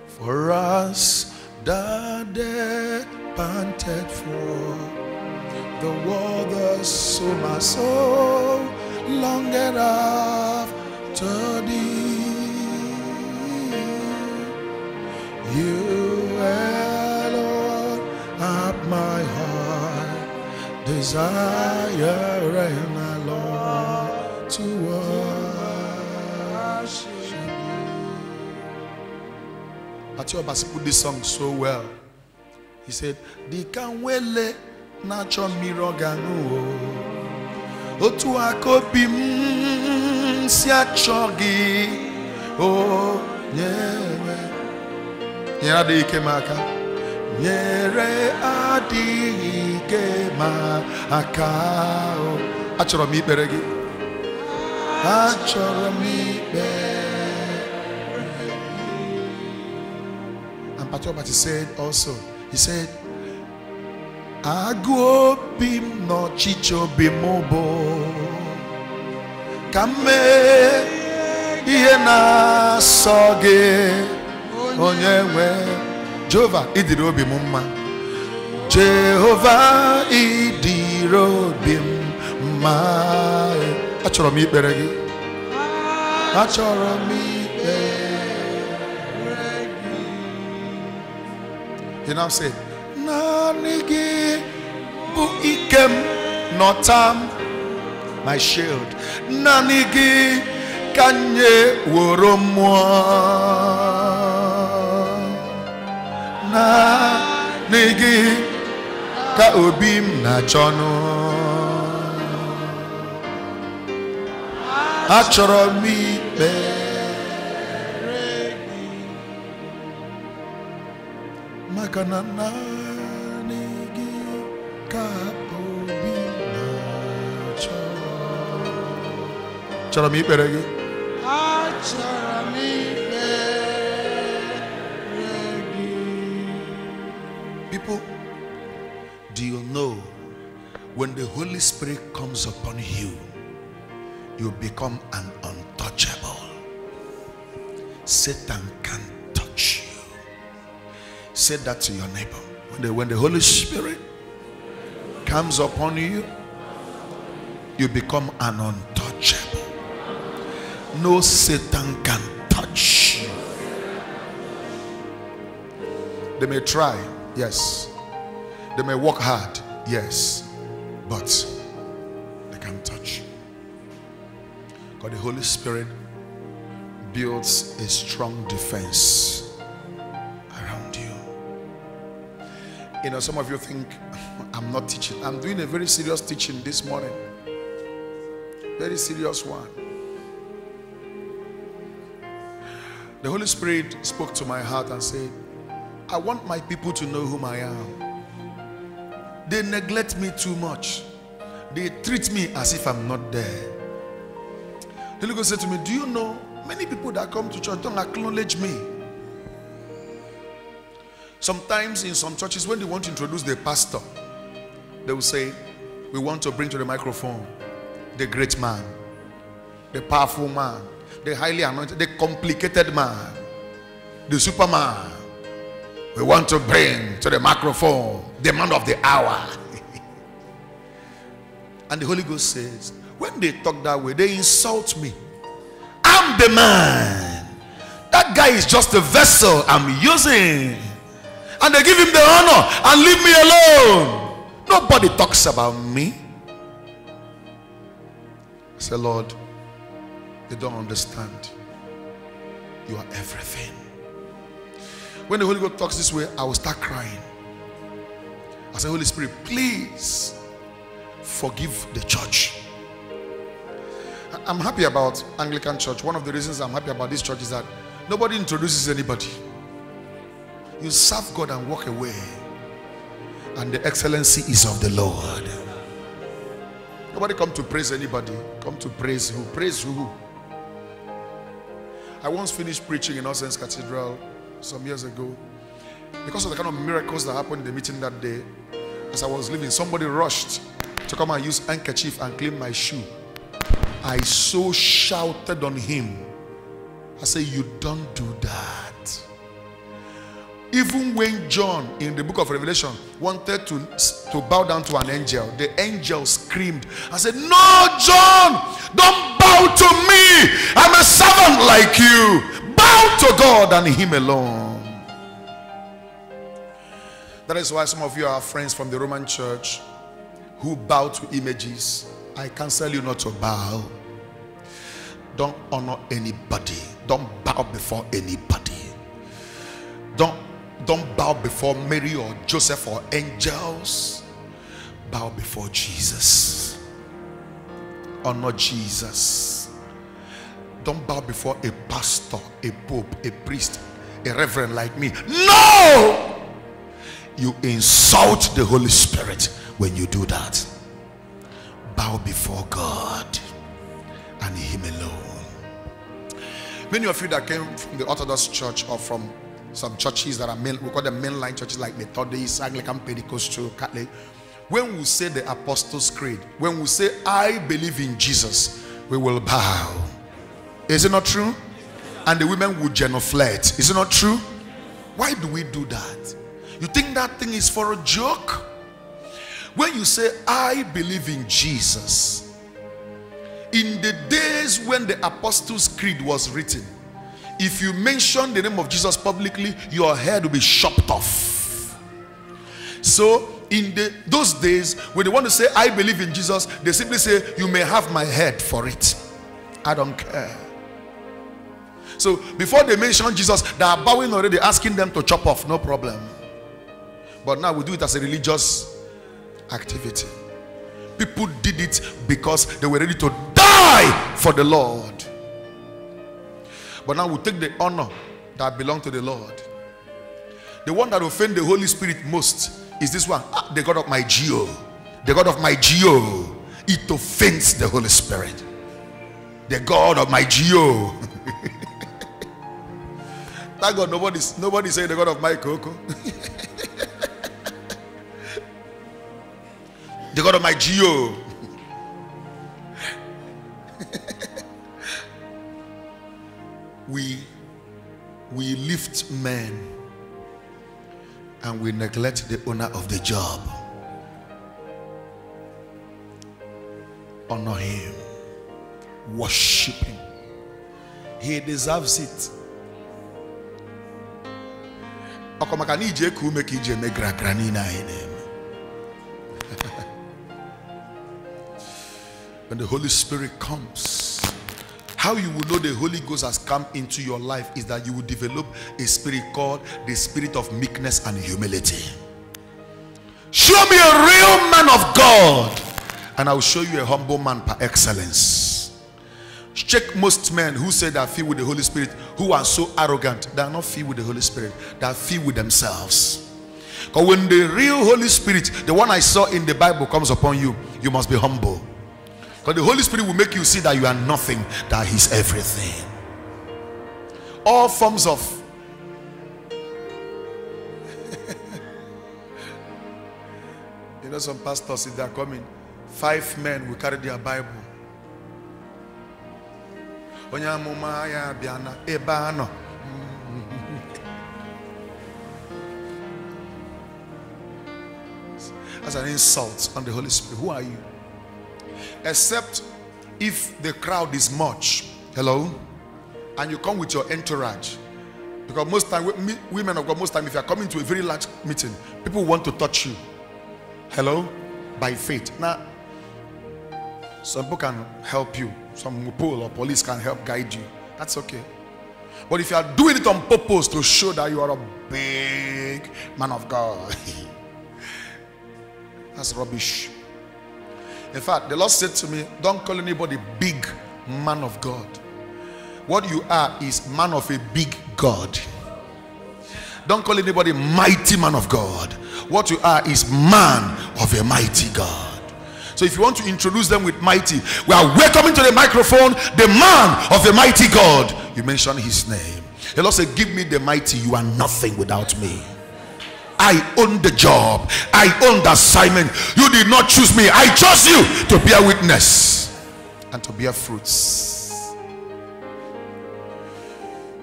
For us, the dead panted for the waters, so my soul longed after thee. You alone have my heart desire and I long to worship you. Basi put this song so well. He said, Di ka nwele otu aka obi m si achọ gị onye nwe nyere adịghị ike m aka. Nyere adịghị ike m aka achọrọ m ikpere gị. Achọrọ m ikpere. And Pastor Obati said also he said agụ obi m n'ọchịchị obi m bụ ka m mee ihe na-asọ gị onye nwe jehova ịdịrị obi m mma. Jehova ịdịrị obi m mma. Achọrọ m ikpere gị. Achọrọ m ikpere gị. Naanị gị bụ ike m my shield. Naanị gị ka nye woro mmụọ ka obi m na-achọnụ achọrọ m ikpe maka na naanị chọrọ m ikpere gị people do you know when the holy spirit comes upon you you become an untouchable satan can't touch you Say that to your neighbor. When the, when the Holy Spirit comes upon you, you become an untouchable. No Satan can touch you. They may try, yes. They may work hard, yes. But they can't touch you. God, the Holy Spirit builds a strong defense You know, some of you think I'm not teaching. I'm doing a very serious teaching this morning. Very serious one. The Holy Spirit spoke to my heart and said, I want my people to know whom I am. They neglect me too much. They treat me as if I'm not there. The Holy Ghost said to me, Do you know many people that come to church don't acknowledge me? Sometimes in some churches, when they want to introduce the pastor, they will say, We want to bring to the microphone the great man, the powerful man, the highly anointed, the complicated man, the superman. We want to bring to the microphone the man of the hour. [LAUGHS] and the Holy Ghost says, When they talk that way, they insult me. I'm the man. That guy is just a vessel I'm using and they give him the honor and leave me alone. Nobody talks about me. I say, Lord, they don't understand. You are everything. When the Holy Ghost talks this way, I will start crying. I say, Holy Spirit, please forgive the church. I'm happy about Anglican Church. One of the reasons I'm happy about this church is that nobody introduces anybody. You serve God and walk away. And the excellency is of the Lord. Nobody come to praise anybody. Come to praise who? Praise who? I once finished preaching in All Saints Cathedral some years ago. Because of the kind of miracles that happened in the meeting that day, as I was leaving, somebody rushed to come and use handkerchief and clean my shoe. I so shouted on him. I said, You don't do that. Even when John in the book of Revelation wanted to, to bow down to an angel, the angel screamed I said, No, John, don't bow to me. I'm a servant like you. Bow to God and Him alone. That is why some of you are friends from the Roman church who bow to images. I counsel you not to bow. Don't honor anybody. Don't bow before anybody. Don't don't bow before Mary or Joseph or angels. Bow before Jesus. Honor Jesus. Don't bow before a pastor, a pope, a priest, a reverend like me. No! You insult the Holy Spirit when you do that. Bow before God and Him alone. Many of you that came from the Orthodox Church or from some churches that are main, we call them mainline churches like Methodist, Anglican, Pentecostal, Catholic. When we say the Apostles' Creed, when we say, I believe in Jesus, we will bow. Is it not true? And the women will genuflect. Is it not true? Why do we do that? You think that thing is for a joke? When you say, I believe in Jesus, in the days when the Apostles' Creed was written, if you mention the name of Jesus publicly, your head will be chopped off. So, in the, those days, when they want to say, I believe in Jesus, they simply say, You may have my head for it. I don't care. So, before they mention Jesus, they are bowing already, asking them to chop off, no problem. But now we do it as a religious activity. People did it because they were ready to die for the Lord. But now we take the honor that belongs to the Lord. The one that offend the Holy Spirit most is this one ah, the God of my geo. The God of my geo. It offends the Holy Spirit. The God of my geo. [LAUGHS] Thank God nobody's nobody say the God of my cocoa. [LAUGHS] the God of my geo. We we lift men and we neglect the owner of the job. Honor him, worship him. He deserves it. [LAUGHS] when the holy spirit comes how you will know the holy ghost has come into your life is that you will develop a spirit called the spirit of meekness and humility show me a real man of god and i will show you a humble man par excellence Check most men who say they are filled with the Holy Spirit, who are so arrogant. They are not filled with the Holy Spirit, they are filled with themselves. Because when the real Holy Spirit, the one I saw in the Bible, comes upon you, you must be humble. Because the Holy Spirit will make you see that you are nothing, that He's everything. All forms of [LAUGHS] you know, some pastors, if they are coming, five men will carry their Bible. as [LAUGHS] an insult on the Holy Spirit. Who are you? Except if the crowd is much. Hello? And you come with your entourage. Because most time, women of God, most time, if you are coming to a very large meeting, people want to touch you. Hello? By faith. Now, some people can help you. Some pull or police can help guide you. That's okay. But if you are doing it on purpose to show that you are a big man of God, [LAUGHS] that's rubbish. In fact, the Lord said to me, Don't call anybody big man of God. What you are is man of a big God. Don't call anybody mighty man of God. What you are is man of a mighty God. So if you want to introduce them with mighty, we are welcoming to the microphone the man of the mighty God. You mention his name. The Lord said, Give me the mighty. You are nothing without me. I own the job. I own the assignment. You did not choose me. I chose you to bear witness and to bear fruits.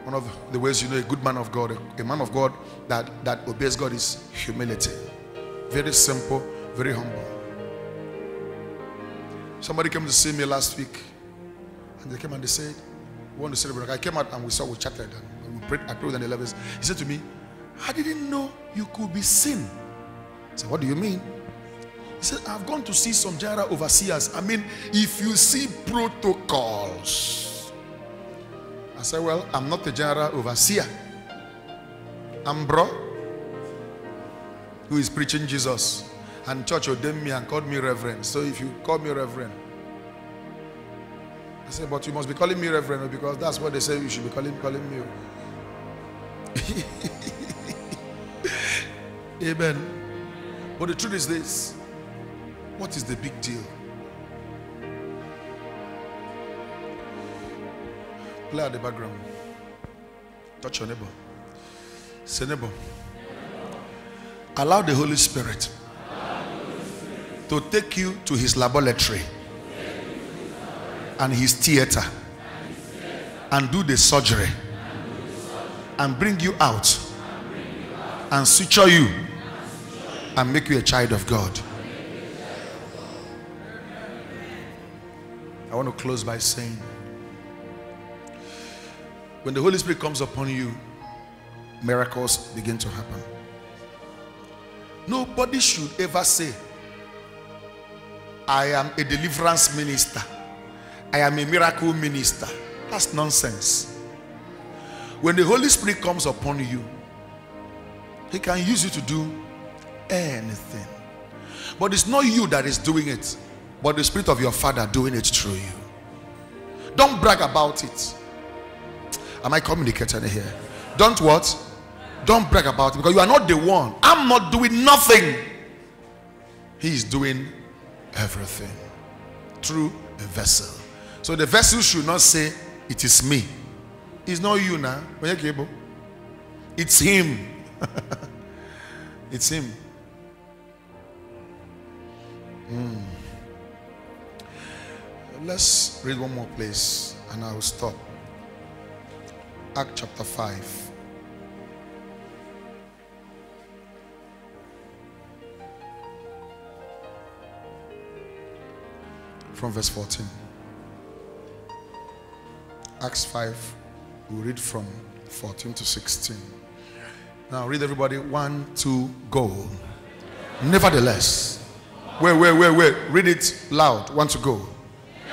One of the ways you know a good man of God, a man of God that, that obeys God is humility. Very simple, very humble. Somebody came to see me last week and they came and they said, We want to celebrate. I came out and we saw, we chatted and we prayed. I prayed with the 11th. He said to me, I didn't know you could be seen. I said, What do you mean? He said, I've gone to see some Jara overseers. I mean, if you see protocols. I said, Well, I'm not a Jara overseer. I'm bro who is preaching Jesus. And church ordained me and called me reverend. So if you call me reverend, I said, but you must be calling me reverend because that's what they say you should be calling calling me. [LAUGHS] [LAUGHS] Amen. But the truth is this what is the big deal? Play at the background. Touch your neighbor. Say, neighbor. Allow the Holy Spirit to take you to his laboratory and his theater and do the surgery and bring you out and suture you and make you a child of God. I want to close by saying when the Holy Spirit comes upon you, miracles begin to happen. Nobody should ever say, I am a deliverance minister. I am a miracle minister. That's nonsense. When the Holy Spirit comes upon you, He can use you to do anything. But it's not you that is doing it, but the Spirit of your Father doing it through you. Don't brag about it. Am I communicating here? Don't what? Don't brag about it because you are not the one. I'm not doing nothing. He is doing everything through a vessel. So the vessel should not say, It is me. It's not you now. It's him. It's him. Mm. Let's read one more place and I will stop. Acts chapter 5. From verse 14. Acts 5, we read from 14 to 16. Now read everybody. One, two, go. Nevertheless. Wait, wait, wait, wait. Read it loud. One to go.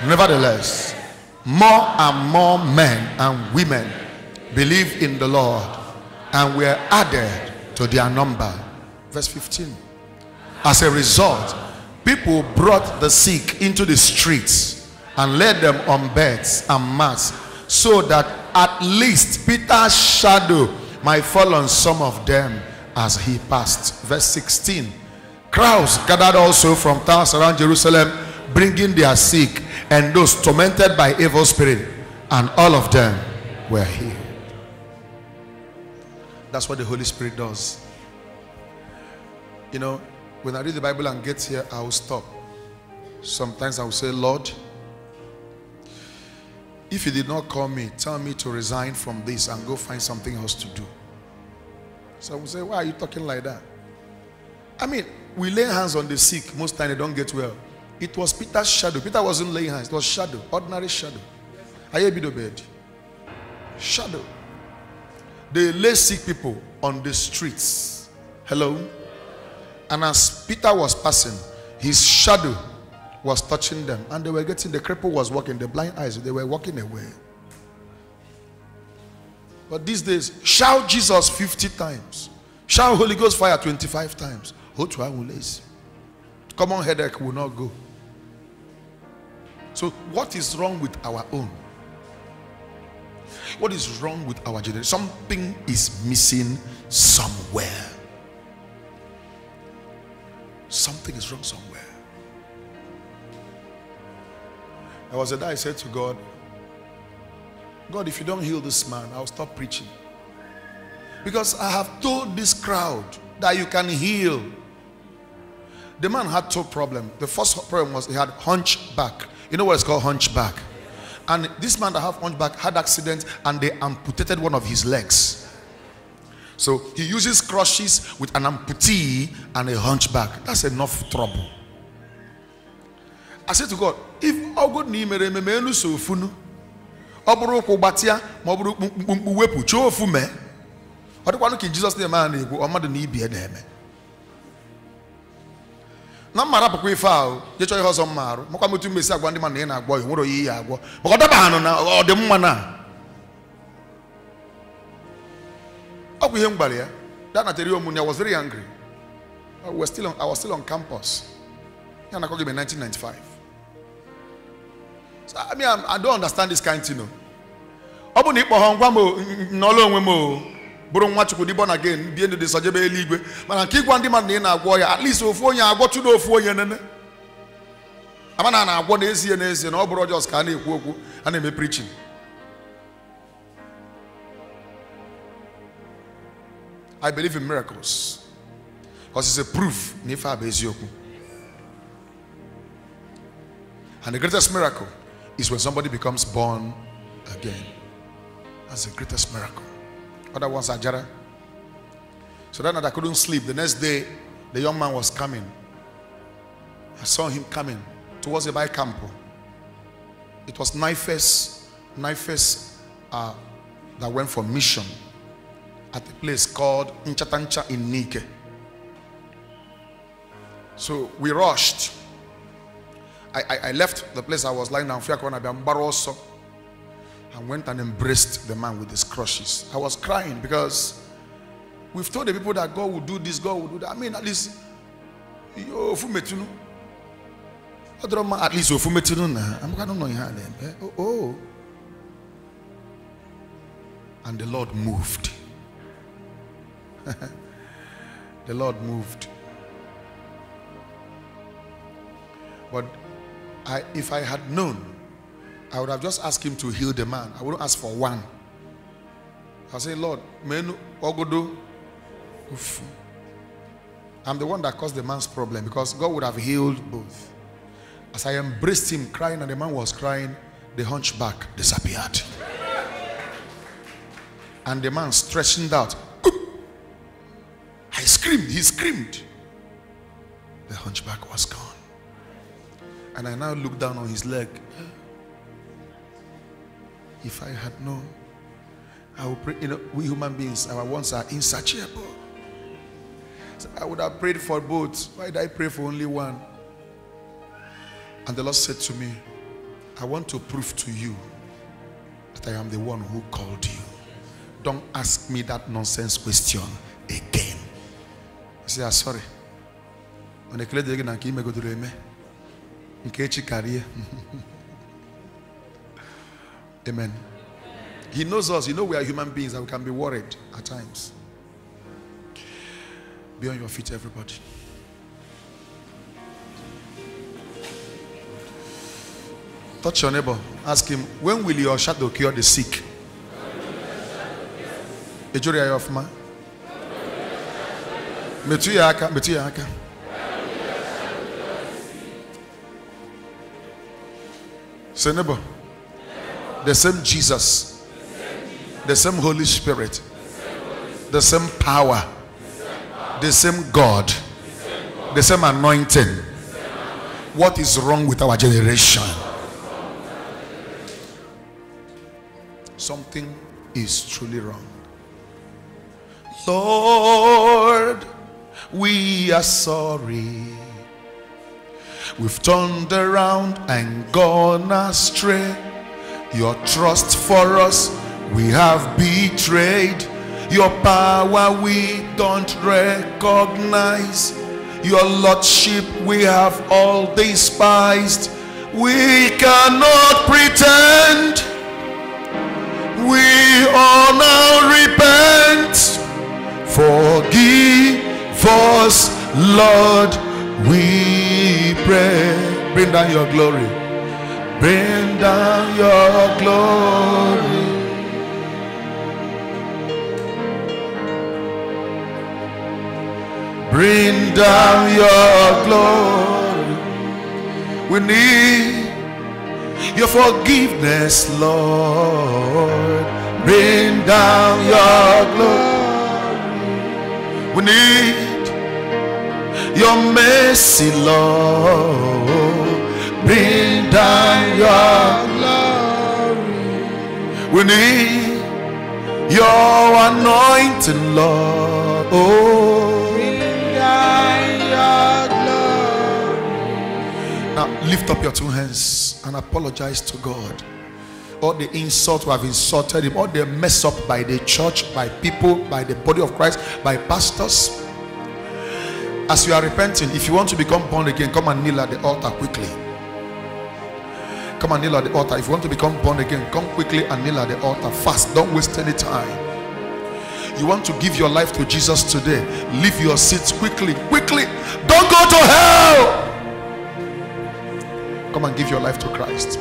Nevertheless, more and more men and women believe in the Lord and were added to their number. Verse 15. As a result, people brought the sick into the streets and laid them on beds and mats so that at least Peter's shadow might fall on some of them as he passed. Verse 16. Crowds gathered also from towns around Jerusalem, bringing their sick and those tormented by evil spirit, and all of them were healed. That's what the Holy Spirit does. You know, when I read the Bible and get here, I will stop. Sometimes I will say, Lord, if you did not call me, tell me to resign from this and go find something else to do. So will say, Why are you talking like that? I mean, we lay hands on the sick, most time they don't get well. It was Peter's shadow. Peter wasn't laying hands, it was shadow, ordinary shadow. Are I hear the bed. Shadow. They lay sick people on the streets. Hello? And as Peter was passing, his shadow was touching them. And they were getting, the cripple was walking, the blind eyes, they were walking away. But these days, shout Jesus 50 times. Shout Holy Ghost fire 25 times. Common headache will not go. So, what is wrong with our own? What is wrong with our generation? Something is missing somewhere. Something is wrong somewhere. There was a day I said to God, God, if you don't heal this man, I'll stop preaching. Because I have told this crowd that you can heal. The man had two problems. The first problem was he had hunchback. You know what it's called hunchback? And this man that have hunchback had accident and they amputated one of his legs. So he uses crutches with an amputee and a hunchback. That's enough trouble. I said to God, if ọ bụrụ na ị ememe enu so ofunu ọ bụrụ ụkwụ gbatịa ma ọ bụrụ mkpumkpu wepụ chọọ ofu mee ọ dịkwanụ ka jizọs na-eme a na-ekwu ọ mmadụ na ibie na-eme. Na mma rapụkwa ife ahụ je chọọ ihe ọzọ mma arụ makwa m otu mmesi agwa ndị mmadụ ị na-agwọ ya nwere oyi ya agwọ maka ọ dabahanụ na ọ dị mma na. Ọ bụ ihe m gbara ya that na tere omume I was very angry. I was still on, I was still on campus. Ya na akọghị m in 1995. So, I mean I don't understand this kind thing ọ bụ na ịkpọ ha ngwa m n'ọlụ onwe m o bụrụ nwa chukwu dị born again bie ndụ dị sọ jebe eluigwe. Mana nke ịgwa ndị mmadụ na ị na-agwọ ya at least ofu onye agwọtụ na ofu onye nene. Ama na a na-agwọ n'ezie n'ezie na ọ bụrụ ọjọọ ka a na-ekwu okwu a na-eme preaching. I believe in miracles. Because it's a proof na ife a bụ eziokwu. And the greatest miracle is when somebody becomes born again. That's the greatest miracle. Other ones are jara so that night I couldn't sleep. The next day the young man was coming. I saw him coming towards the bike camp it was NIFES NIFES uh, that went for mission at a place called Nchatancha in Nike. So we rushed. I, I, I left the place I was lying down, and went and embraced the man with his crushes. I was crying because we've told the people that God will do this, God will do that. I mean, at least. At least. I'm to know them. Eh? Oh, oh. And the Lord moved. [LAUGHS] the Lord moved. But I, if I had known, I would have just asked him to heal the man. I wouldn't ask for one. I say, Lord, menu ogodo. I'm the one that caused the man's problem because God would have healed both. As I embraced him crying and the man was crying, the hunchback disappeared. And the man stretching out. I screamed, he screamed. The hunchback was gone. And I now look down on his leg. If I had known, I would pray. You know, we human beings, our wants are insatiable. So I would have prayed for both. Why did I pray for only one? And the Lord said to me, I want to prove to you that I am the one who called you. Don't ask me that nonsense question again. I say, ah, sorry. Gị na nke ime godoro eme nke echi karịa. Amen. He knows us. You know we are human beings and we can be worried at times. Be on your feet, everybody. Touch your neighbor. Ask him, when will your shadow cure the sick? Ejuri ya ọfụma. Metụ ya aka, metụ ya aka. Say neighbor. The same Jesus. The same Holy Spirit. The same power. The same God. The same anointing. What is wrong with our generation? Something is truly wrong. Lord, we are sorry. We've turned around and gone astray. Your trust for us we have betrayed. Your power we don't recognize. Your lordship we have all despised. We cannot pretend. We all now repent. Forgive us, Lord, we bring down your glory. Bring down your glory. Bring down your glory. We need your forgiveness, Lord. Bring down your glory. We need your mercy, Lord. Bring down your glory. We need your anointing, Lord. Oh, Bring down your glory. now lift up your two hands and apologize to God. All the insults we have insulted him, all the mess up by the church, by people, by the body of Christ, by pastors. As you are repenting, if you want to become born again, come and kneel at the altar quickly. Come and kneel at the altar. If you want to become born again, come quickly and kneel at the altar. Fast. Don't waste any time. You want to give your life to Jesus today. Leave your seats quickly. Quickly. Don't go to hell. Come and give your life to Christ.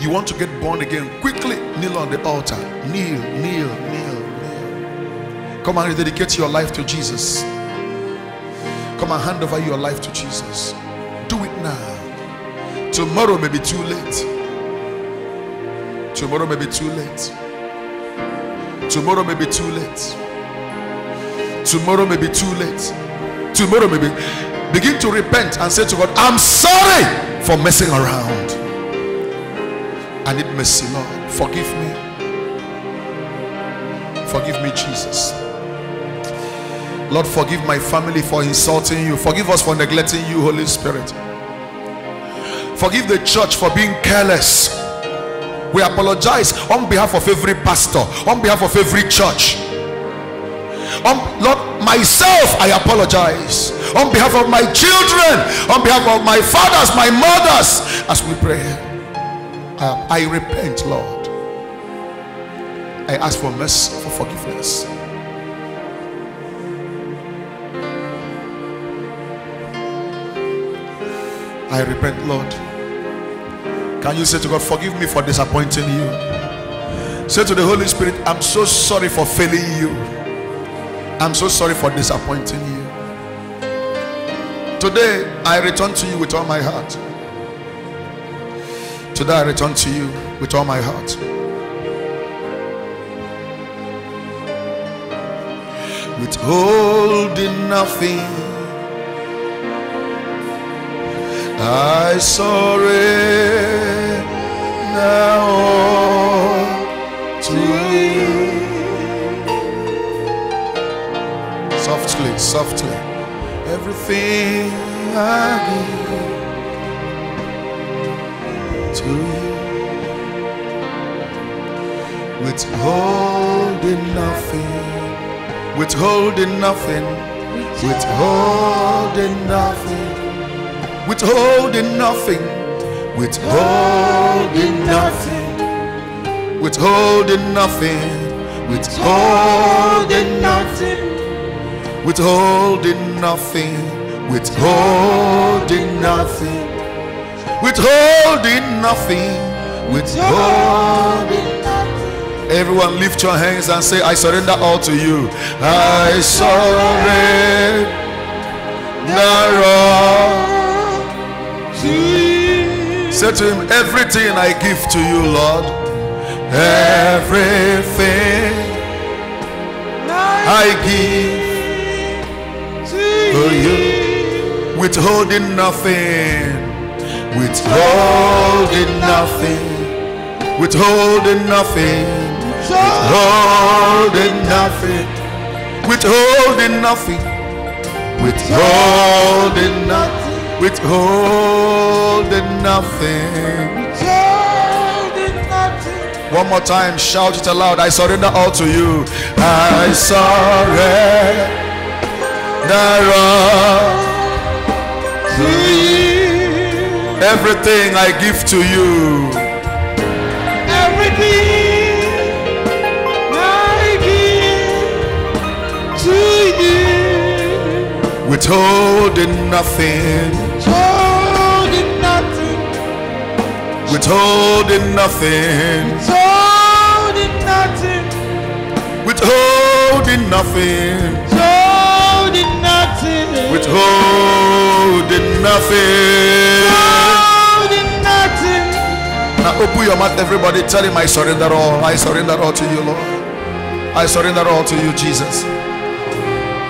You want to get born again. Quickly kneel on the altar. Kneel, kneel, kneel, kneel. Come and rededicate your life to Jesus. Come and hand over your life to Jesus. Do it now. Tomorrow may be too late. Tomorrow may be too late. Tomorrow may be too late. Tomorrow may be too late. Tomorrow may be. Begin to repent and say to God, I'm sorry for messing around. I need mercy, Lord. Forgive me. Forgive me, Jesus. Lord, forgive my family for insulting you. Forgive us for neglecting you, Holy Spirit. Forgive the church for being careless. We apologize on behalf of every pastor, on behalf of every church. On, Lord, myself, I apologize. On behalf of my children, on behalf of my fathers, my mothers, as we pray. I, I repent, Lord. I ask for mercy, for forgiveness. I repent, Lord. Can you say to God, Forgive me for disappointing you? Say to the Holy Spirit, I'm so sorry for failing you. I'm so sorry for disappointing you. Today, I return to you with all my heart. Today, I return to you with all my heart. Withholding nothing. I surrender all to you. Softly, softly. Everything I give to you. Withholding nothing. Withholding nothing. Withholding nothing withholding nothing, withholding nothing, withholding nothing, withholding nothing, withholding nothing, withholding nothing, withholding nothing, withholding nothing. Everyone lift your hands and say, I surrender all to you. I surrender. Say to him, everything I give to you, Lord. Everything I give to you. Withholding nothing. Withholding nothing. Withholding nothing. Withholding nothing. Withholding nothing. Withholding nothing withholding nothing. Withholding nothing. One more time, shout it aloud. I surrender all to you. I surrender all to you. Everything I give to you. Everything I give to you. Withholding nothing. Withholding nothing. Withholding nothing. Withholding nothing. Withholding holding nothing. Holding nothing. Now open your mouth, everybody. Tell him, I surrender all. I surrender all to you, Lord. I surrender all to you, Jesus.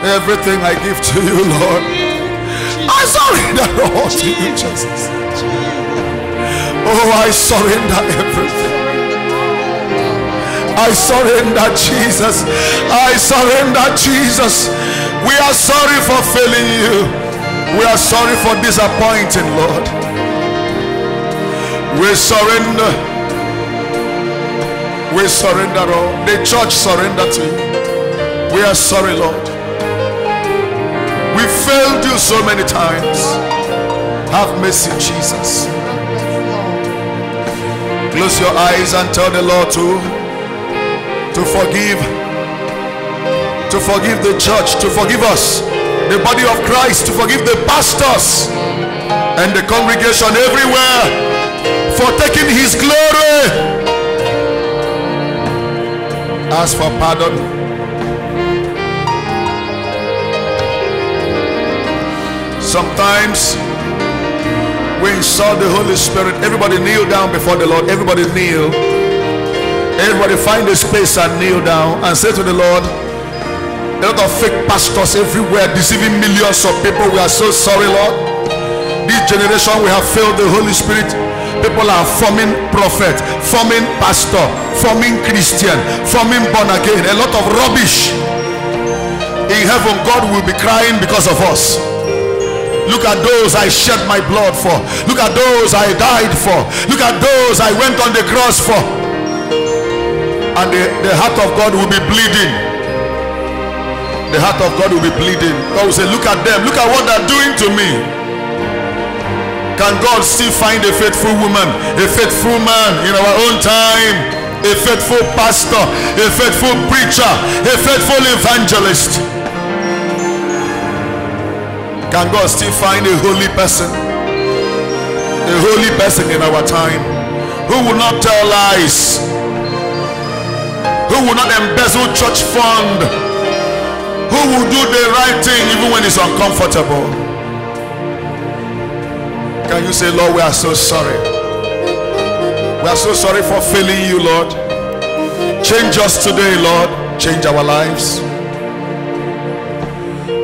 Everything I give to you, Lord. I surrender all to you, Jesus. Oh, I surrender everything. I surrender, Jesus. I surrender, Jesus. We are sorry for failing you. We are sorry for disappointing, Lord. We surrender. We surrender all. The church surrender to you. We are sorry, Lord. We failed you so many times. Have mercy, Jesus. Close your eyes and tell the Lord to to forgive to forgive the church, to forgive us, the body of Christ, to forgive the pastors and the congregation everywhere for taking his glory. Ask for pardon. Sometimes we insult the Holy Spirit. Everybody kneel down before the Lord. Everybody kneel. Everybody find a space and kneel down and say to the Lord, a lot of fake pastors everywhere deceiving millions of people. We are so sorry, Lord. This generation we have failed the Holy Spirit. People are forming prophet, forming pastor, forming Christian, forming born again. A lot of rubbish. In heaven, God will be crying because of us. Look at those I shed my blood for. Look at those I died for. Look at those I went on the cross for. And the, the heart of God will be bleeding. The heart of God will be bleeding. God will say, Look at them. Look at what they're doing to me. Can God still find a faithful woman, a faithful man in our own time? A faithful pastor, a faithful preacher, a faithful evangelist. Can God still find a holy person? A holy person in our time who will not tell lies, who will not embezzle church fund, who will do the right thing even when it's uncomfortable. Can you say, Lord, we are so sorry? We are so sorry for failing you, Lord. Change us today, Lord. Change our lives.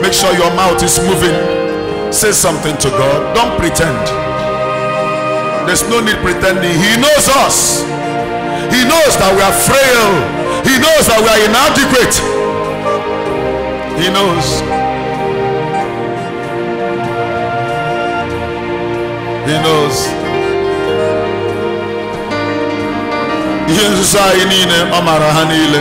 Make sure your mouth is moving. Say something to God. Don't pretend. There's no need pretending. He knows us. He knows that we are frail. He knows that we are inadequate. He knows. He knows. Ihe nzuzo anyị niile ọ mara ha niile.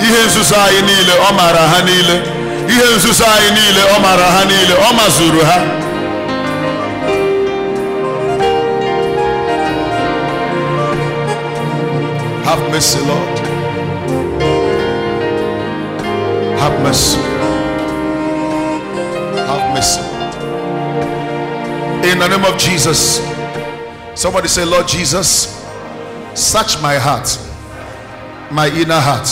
Ihe nzuzo anyị niile ọ mara ha niile. Ihe nzuzo anyị niile ọ mara ha niile. Ọ mazuru ha. Have mercy, Lord. Have mercy. Have mercy. In the name of Jesus. Somebody say, Lord Jesus, search my heart, my inner heart,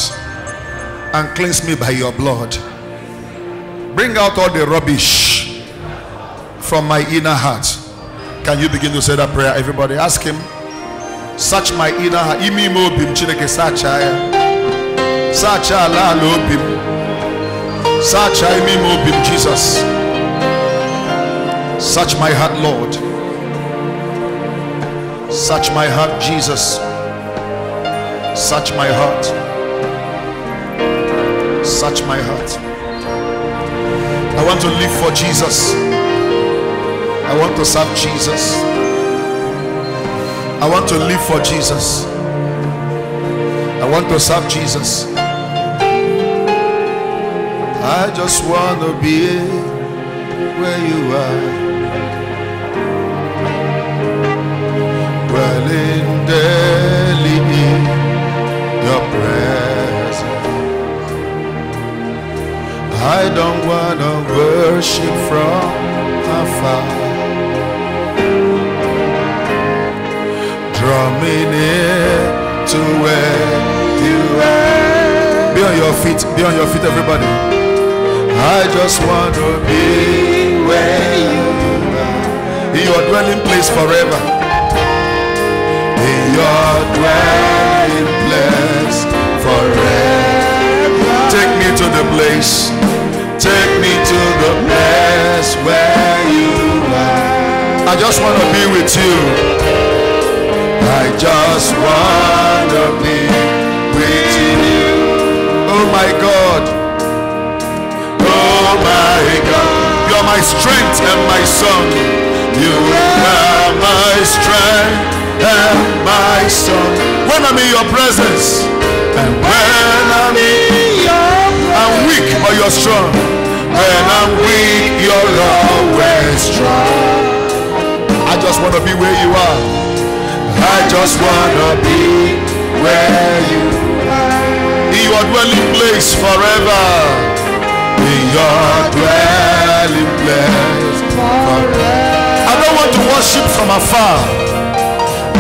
and cleanse me by your blood. Bring out all the rubbish from my inner heart. Can you begin to say that prayer? Everybody ask him. Search my inner heart. Imi ime obi m Chineke ya. Jesus. Search my heart, Lord. Search my heart, Jesus. Search my heart. Search my heart. I want to live for Jesus. I want to serve Jesus. I want to live for Jesus. I want to serve Jesus. I just want to be where you are. Dwelling daily I don't want to worship from afar. Draw me near to where you are. Be on your feet. Be on your feet, everybody. I just want to be where you are. In your dwelling place forever. In your dwelling place forever. Take me to the place. Take me to the place where you are. I just want to be with you. I just want to be with you. Oh my God. Oh my God. You are my strength and my song. You are my strength and my song. When I'm in your presence and when I'm in weak but you're strong. When I'm weak, you're always strong. I just want to be where you are. I just want to be where you are. In your dwelling place forever. In your dwelling place forever. I don't want to worship from afar.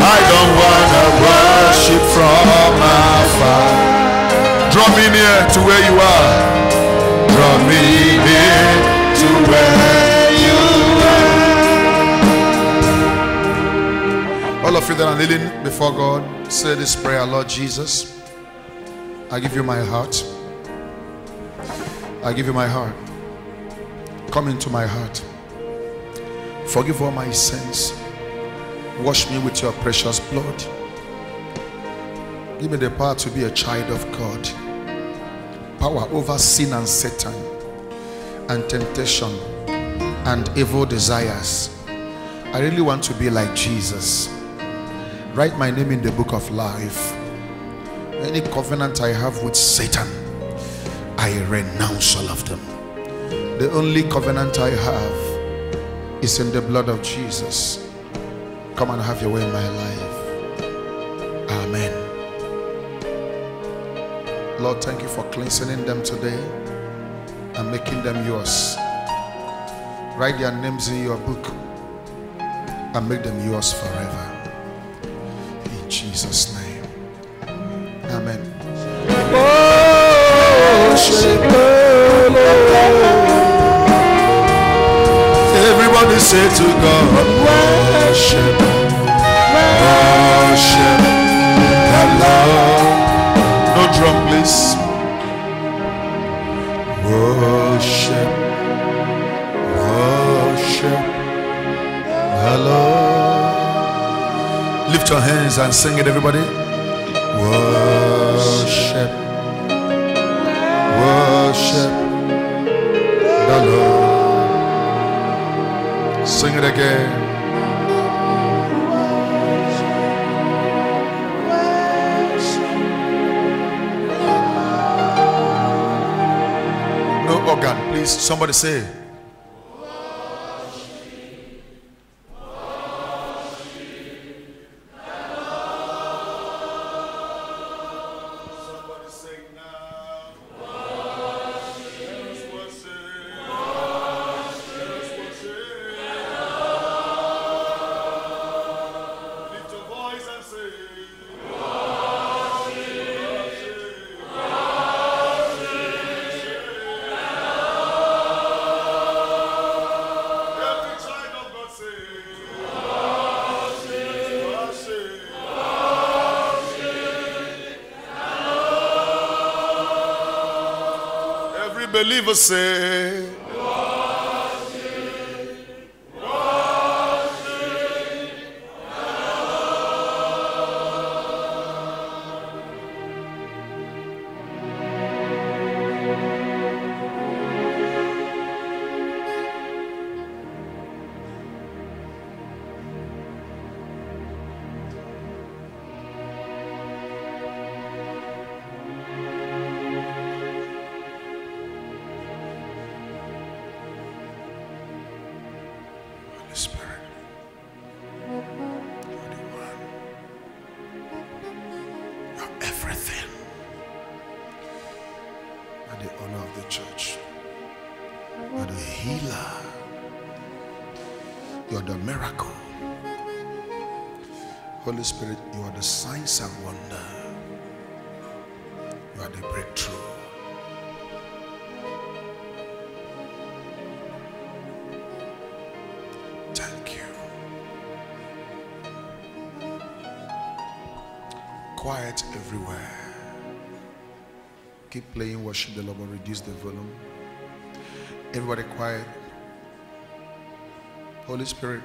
I don't want to worship from afar. Draw me near to where you are. Draw me near to where you are. All of you that are kneeling before God, say this prayer, Lord Jesus. I give you my heart. I give you my heart. Come into my heart. Forgive all my sins. Wash me with your precious blood. Give me the power to be a child of God. Power over sin and Satan and temptation and evil desires. I really want to be like Jesus. Write my name in the book of life. Any covenant I have with Satan, I renounce all of them. The only covenant I have is in the blood of Jesus. Come and have your way in my life. Lord, thank you for cleansing them today and making them yours. Write their names in your book and make them yours forever. In Jesus' name. Amen. Everybody say to God, worship, worship the Lord. Drum, please. Worship, worship Lord. Lift your hands and sing it, everybody. Worship, worship the Lord. Sing it again. Somebody say. Every reduce the volume. Everybody quiet. Holy Spirit,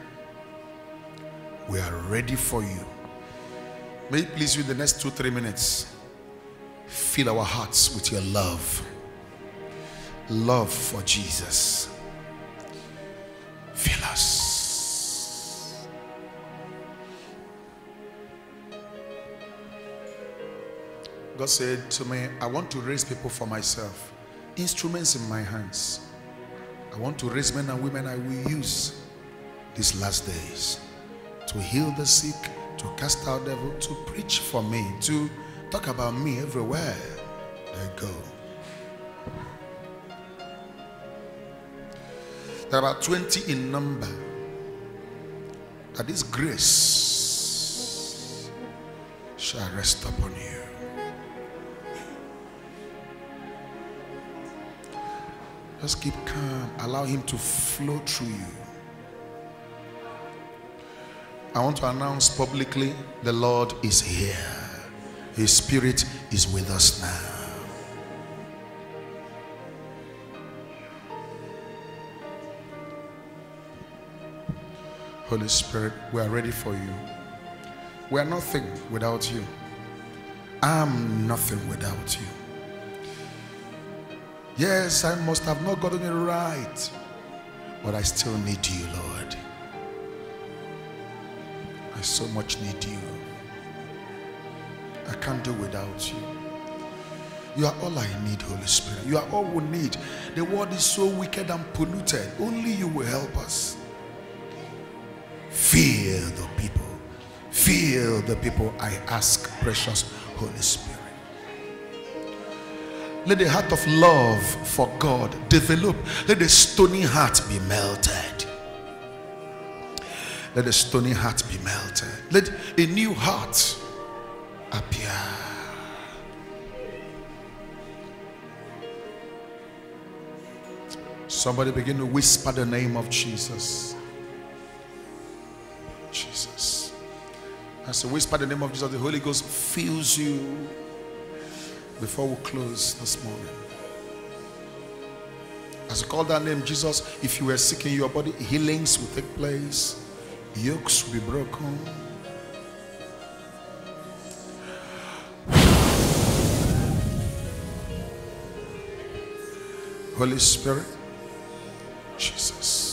we are ready for you. May it please in the next two, three minutes. Fill our hearts with your love. Love for Jesus. Fill us. God said to me, I want to raise people for myself, instruments in my hands. I want to raise men and women I will use these last days to heal the sick, to cast out devil, to preach for me, to talk about me everywhere they go. There are about 20 in number. That this grace shall rest upon you. Just keep calm. Allow him to flow through you. I want to announce publicly the Lord is here. His spirit is with us now. Holy Spirit, we are ready for you. We are nothing without you. I'm nothing without you. Yes, I must have not gotten it right, but I still need you, Lord. I so much need you. I can't do without you. You are all I need, Holy Spirit. You are all we need. The world is so wicked and polluted. Only you will help us. Fear the people. Fear the people. I ask, precious Holy Spirit. Let the heart of love for God develop. Let the stony heart be melted. Let the stony heart be melted. Let a new heart appear. Somebody begin to whisper the name of Jesus. Jesus. As you whisper the name of Jesus, the Holy Ghost fills you before we close this morning. As you call that name, Jesus, if you were sick in your body, healings will take place, yokes will be broken. Holy Spirit, Jesus, Jesus.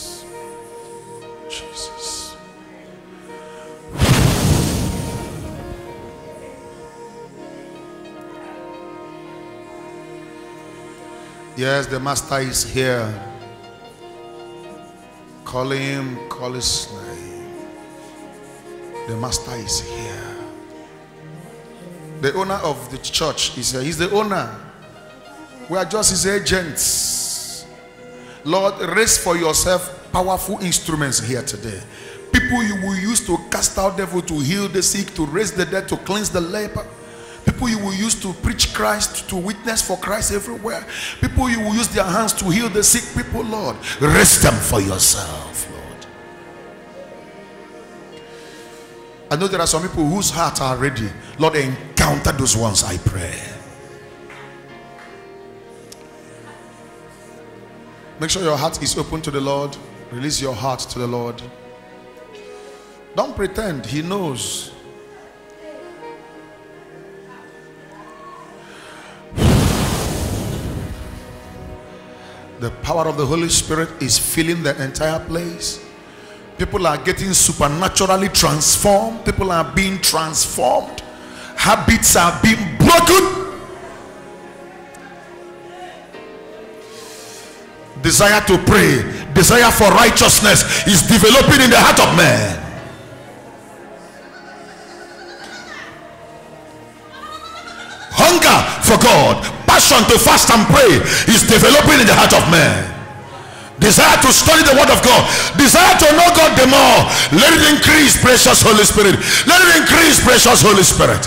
Yes, the Master is here. Call him, call his name. The Master is here. The owner of the church is here. He's the owner. We are just his agents. Lord, raise for yourself powerful instruments here today. People you will use to cast out devil, to heal the sick, to raise the dead, to cleanse the leper. People you will use to preach Christ, to witness for Christ everywhere. People you will use their hands to heal the sick people, Lord. Raise them for yourself, Lord. I know there are some people whose hearts are ready. Lord, encounter those ones, I pray. Make sure your heart is open to the Lord. Release your heart to the Lord. Don't pretend, He knows. The power of the Holy Spirit is filling the entire place. People are getting supernaturally transformed. People are being transformed. Habits are being broken. Desire to pray, desire for righteousness is developing in the heart of man. Hunger for God, passion to fast and pray is developing in the heart of man. Desire to study the word of God, desire to know God the more. Let it increase, precious Holy Spirit. Let it increase, precious Holy Spirit.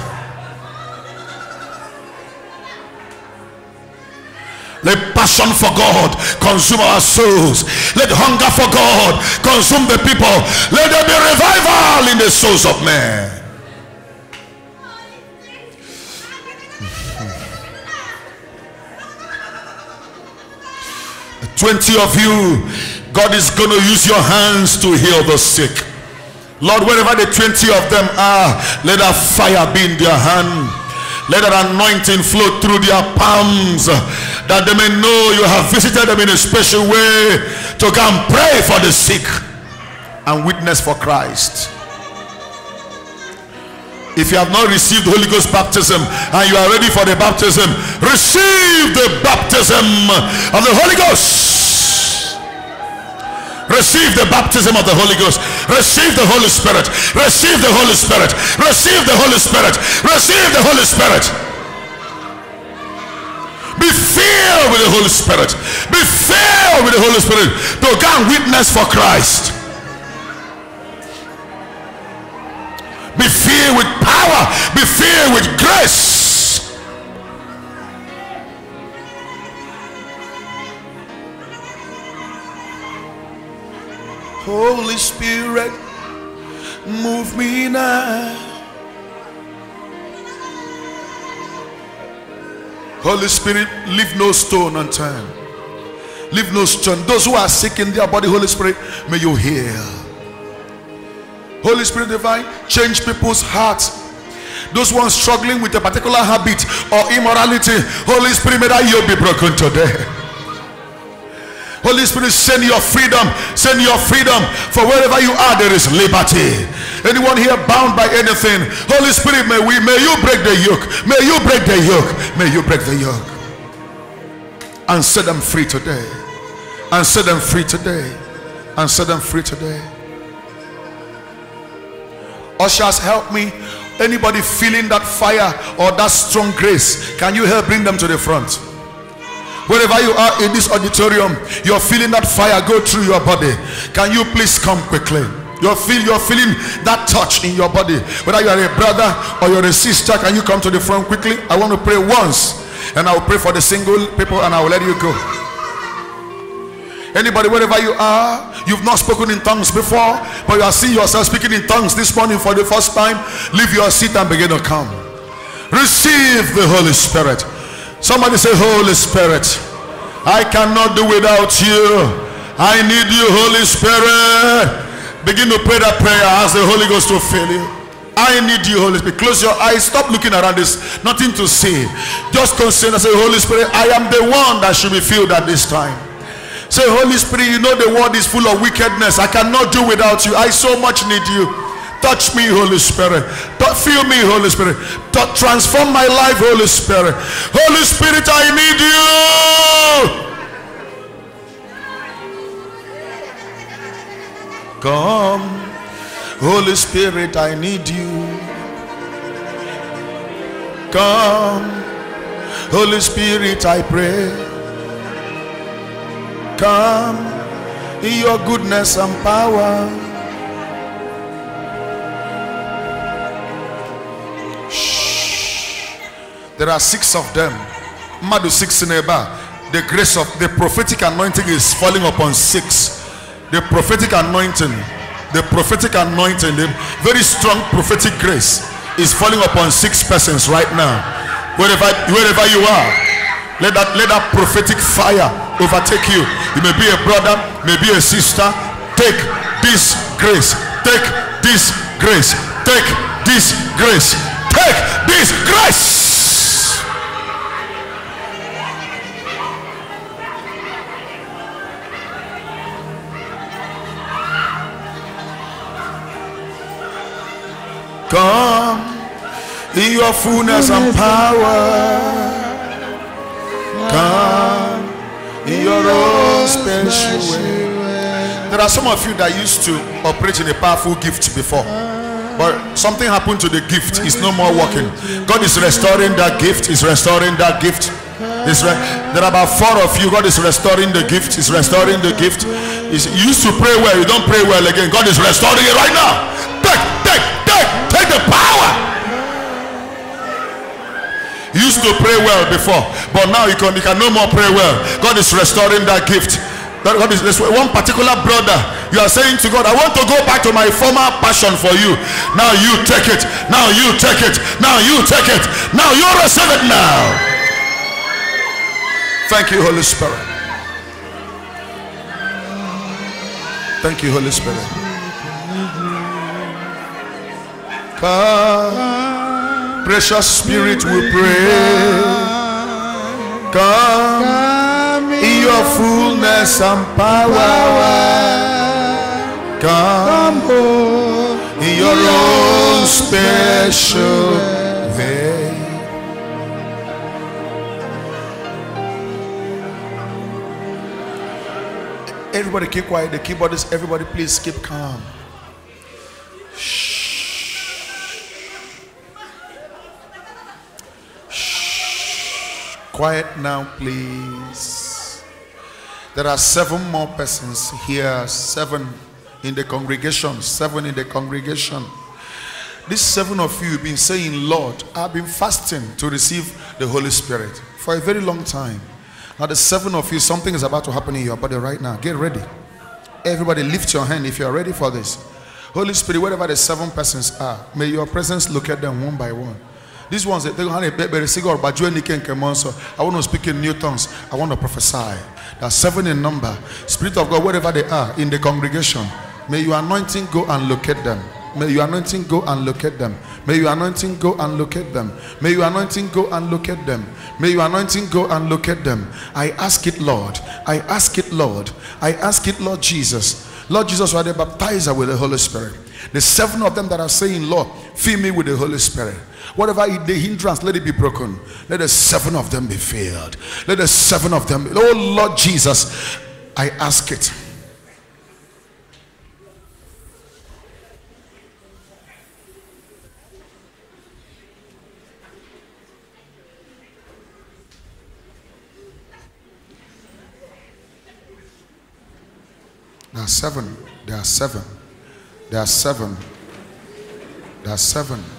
Let passion for God consume our souls. Let hunger for God consume the people. Let there be revival in the souls of men. 20 of you, God is going to use your hands to heal the sick. Lord, wherever the 20 of them are, let that fire be in their hand. Let that anointing flow through their palms that they may know you have visited them in a special way to come pray for the sick and witness for Christ. If you have not received Holy Ghost baptism and you are ready for the baptism, receive the baptism of the Holy Ghost. Receive the baptism of the Holy Ghost. Receive the Holy Spirit. Receive the Holy Spirit. Receive the Holy Spirit. Receive the Holy Spirit. Be filled with the Holy Spirit. Be filled with the Holy Spirit to go and witness for Christ. Be filled with power. Be filled with grace. Holy Spirit, move me now. Holy Spirit, leave no stone unturned. Leave no stone. Those who are sick in their body, Holy Spirit, may you heal. Holy Spirit divine, change people's hearts. Those ones struggling with a particular habit or immorality, Holy Spirit, may that yoke be broken today. Holy Spirit, send your freedom, send your freedom. For wherever you are, there is liberty. Anyone here bound by anything, Holy Spirit, may we, may you break the yoke, may you break the yoke, may you break the yoke, and set them free today, and set them free today, and set them free today. Ushers, help me. Anybody feeling that fire or that strong grace, can you help bring them to the front? Wherever you are in this auditorium, you're feeling that fire go through your body. Can you please come quickly? You're, feel, you're feeling that touch in your body. Whether you are a brother or you're a sister, can you come to the front quickly? I want to pray once, and I will pray for the single people, and I will let you go. Anybody, wherever you are, you've not spoken in tongues before, but you are seeing yourself speaking in tongues this morning for the first time. Leave your seat and begin to come. Receive the Holy Spirit. Somebody say, Holy Spirit, I cannot do without you. I need you, Holy Spirit. Begin to pray that prayer. Ask the Holy Ghost to fill you. I need you, Holy Spirit. Close your eyes. Stop looking around. There's nothing to see. Just consider, say, Holy Spirit, I am the one that should be filled at this time. Say, Holy Spirit, you know the world is full of wickedness. I cannot do without you. I so much need you. Touch me, Holy Spirit. Feel me, Holy Spirit. Transform my life, Holy Spirit. Holy Spirit, I need you. Come, Holy Spirit, I need you. Come, Holy Spirit, I pray. Come in your goodness and power. Shh. There are six of them. Madu six in The grace of the prophetic anointing is falling upon six. The prophetic anointing, the prophetic anointing, the very strong prophetic grace is falling upon six persons right now. Wherever, wherever you are, let that let that prophetic fire overtake you. You may be a brother, maybe a sister. Take this grace. Take this grace. Take this grace. Take this grace. Come in your fullness and power. Come in your own special way. There are some of you that used to operate in a powerful gift before. But something happened to the gift. It's no more working. God is restoring that gift. Is restoring that gift. Re- there are about four of you. God is restoring the gift. Is restoring the gift. Is you used to pray well. You don't pray well again. God is restoring it right now. Take, take, take, take the power. You used to pray well before, but now you can, you can no more pray well. God is restoring that gift. God is this one particular brother. You are saying to God, I want to go back to my former passion for you. Now you take it. Now you take it. Now you take it. Now you receive it now. Thank you, Holy Spirit. Thank you, Holy Spirit. Come, precious Spirit, we pray. Come your fullness and power. Come in your own special way. Everybody keep quiet. The keyboardist, everybody please keep calm. Shh. Quiet now, please. There are seven more persons here, seven in the congregation, seven in the congregation. These seven of you have been saying, Lord, I've been fasting to receive the Holy Spirit for a very long time. Now, the seven of you, something is about to happen in your body right now. Get ready. Everybody, lift your hand if you are ready for this. Holy Spirit, wherever the seven persons are, may your presence look at them one by one. These ones, they I want to speak in new tongues. I want to prophesy. There are seven in number. Spirit of God, wherever they are in the congregation, may your anointing go and locate them. May your anointing go and locate them. May your anointing go and locate them. May your anointing go and locate them. May your anointing go and locate them. I ask it, Lord. I ask it, Lord. I ask it, Lord Jesus. Lord Jesus, are the baptizer with the Holy Spirit. The seven of them that are saying, Lord, fill me with the Holy Spirit. Whatever the hindrance, let it be broken. Let the seven of them be filled. Let the seven of them, oh Lord Jesus, I ask it. There are seven. There are seven. There are seven. There are seven.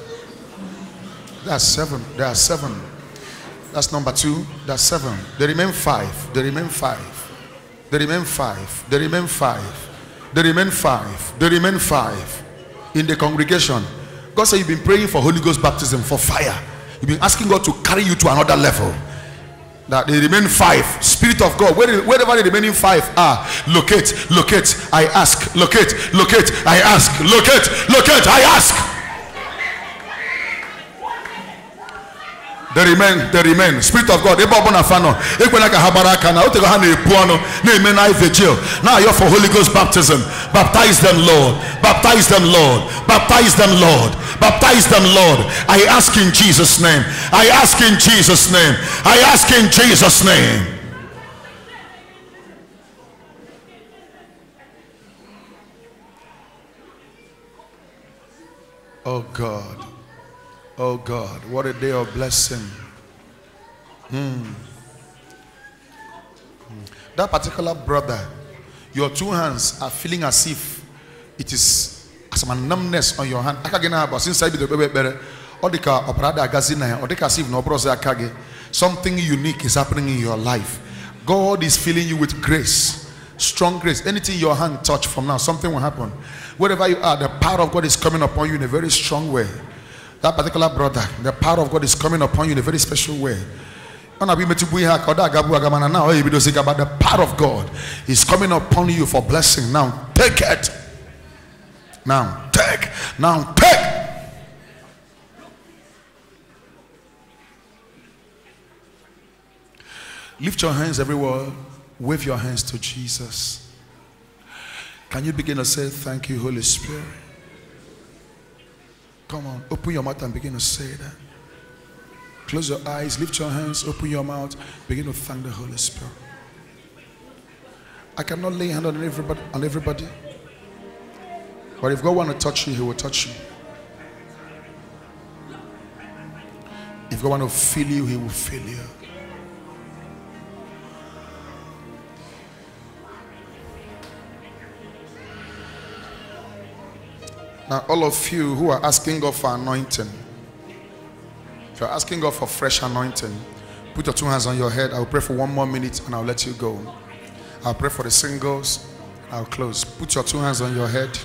Are seven. There are seven. That's number two. Are seven. There remain five. There remain five. There remain five. There remain five. There remain five. There remain five. In the congregation. God said you've been praying for Holy Ghost baptism for fire. You've been asking God to carry you to another level that they remain five spirit of god where, wherever the remaining five are locate locate i ask locate locate i ask locate locate i ask they remain they remain. Spirit of god ebe ọbụla fa nọ ekwela ka ha gbara aka na otego ha na-epu ọnụ na-eme na vigil na-ayọ for holy ghost baptism. Baptize them lord. Baptize them lord. Baptize them lord. Baptize them lord. I ask in jesus name. I ask in jesus name. I ask in jesus name. Oh god Oh God, what a day of blessing. Hmm. That particular brother, your two hands are feeling as if it is as a numbness on your hand. Something unique is happening in your life. God is filling you with grace, strong grace. Anything your hand touch from now, something will happen. Wherever you are, the power of God is coming upon you in a very strong way. That particular brother, the power of God is coming upon you in a very special way. Eh, Gaba the power of God is coming upon you for blessing. Now take it. Now take. Now take. Lift your hands everywhere. Wave your hands to Jesus. Can you begin to say thank you Holy Spirit Come on, open your mouth and begin to say that. Close your eyes, lift your hands, open your mouth, begin to thank the Holy Spirit. I cannot lay hand on everybody, on everybody. But if God want to touch you, He will touch you. If God want to feel you, He will feel you. Now, all of you who are asking God for anointing, if you're asking God for fresh anointing, put your two hands on your head. I'll pray for one more minute and I'll let you go. I'll pray for the singles. I'll close. Put your two hands on your head.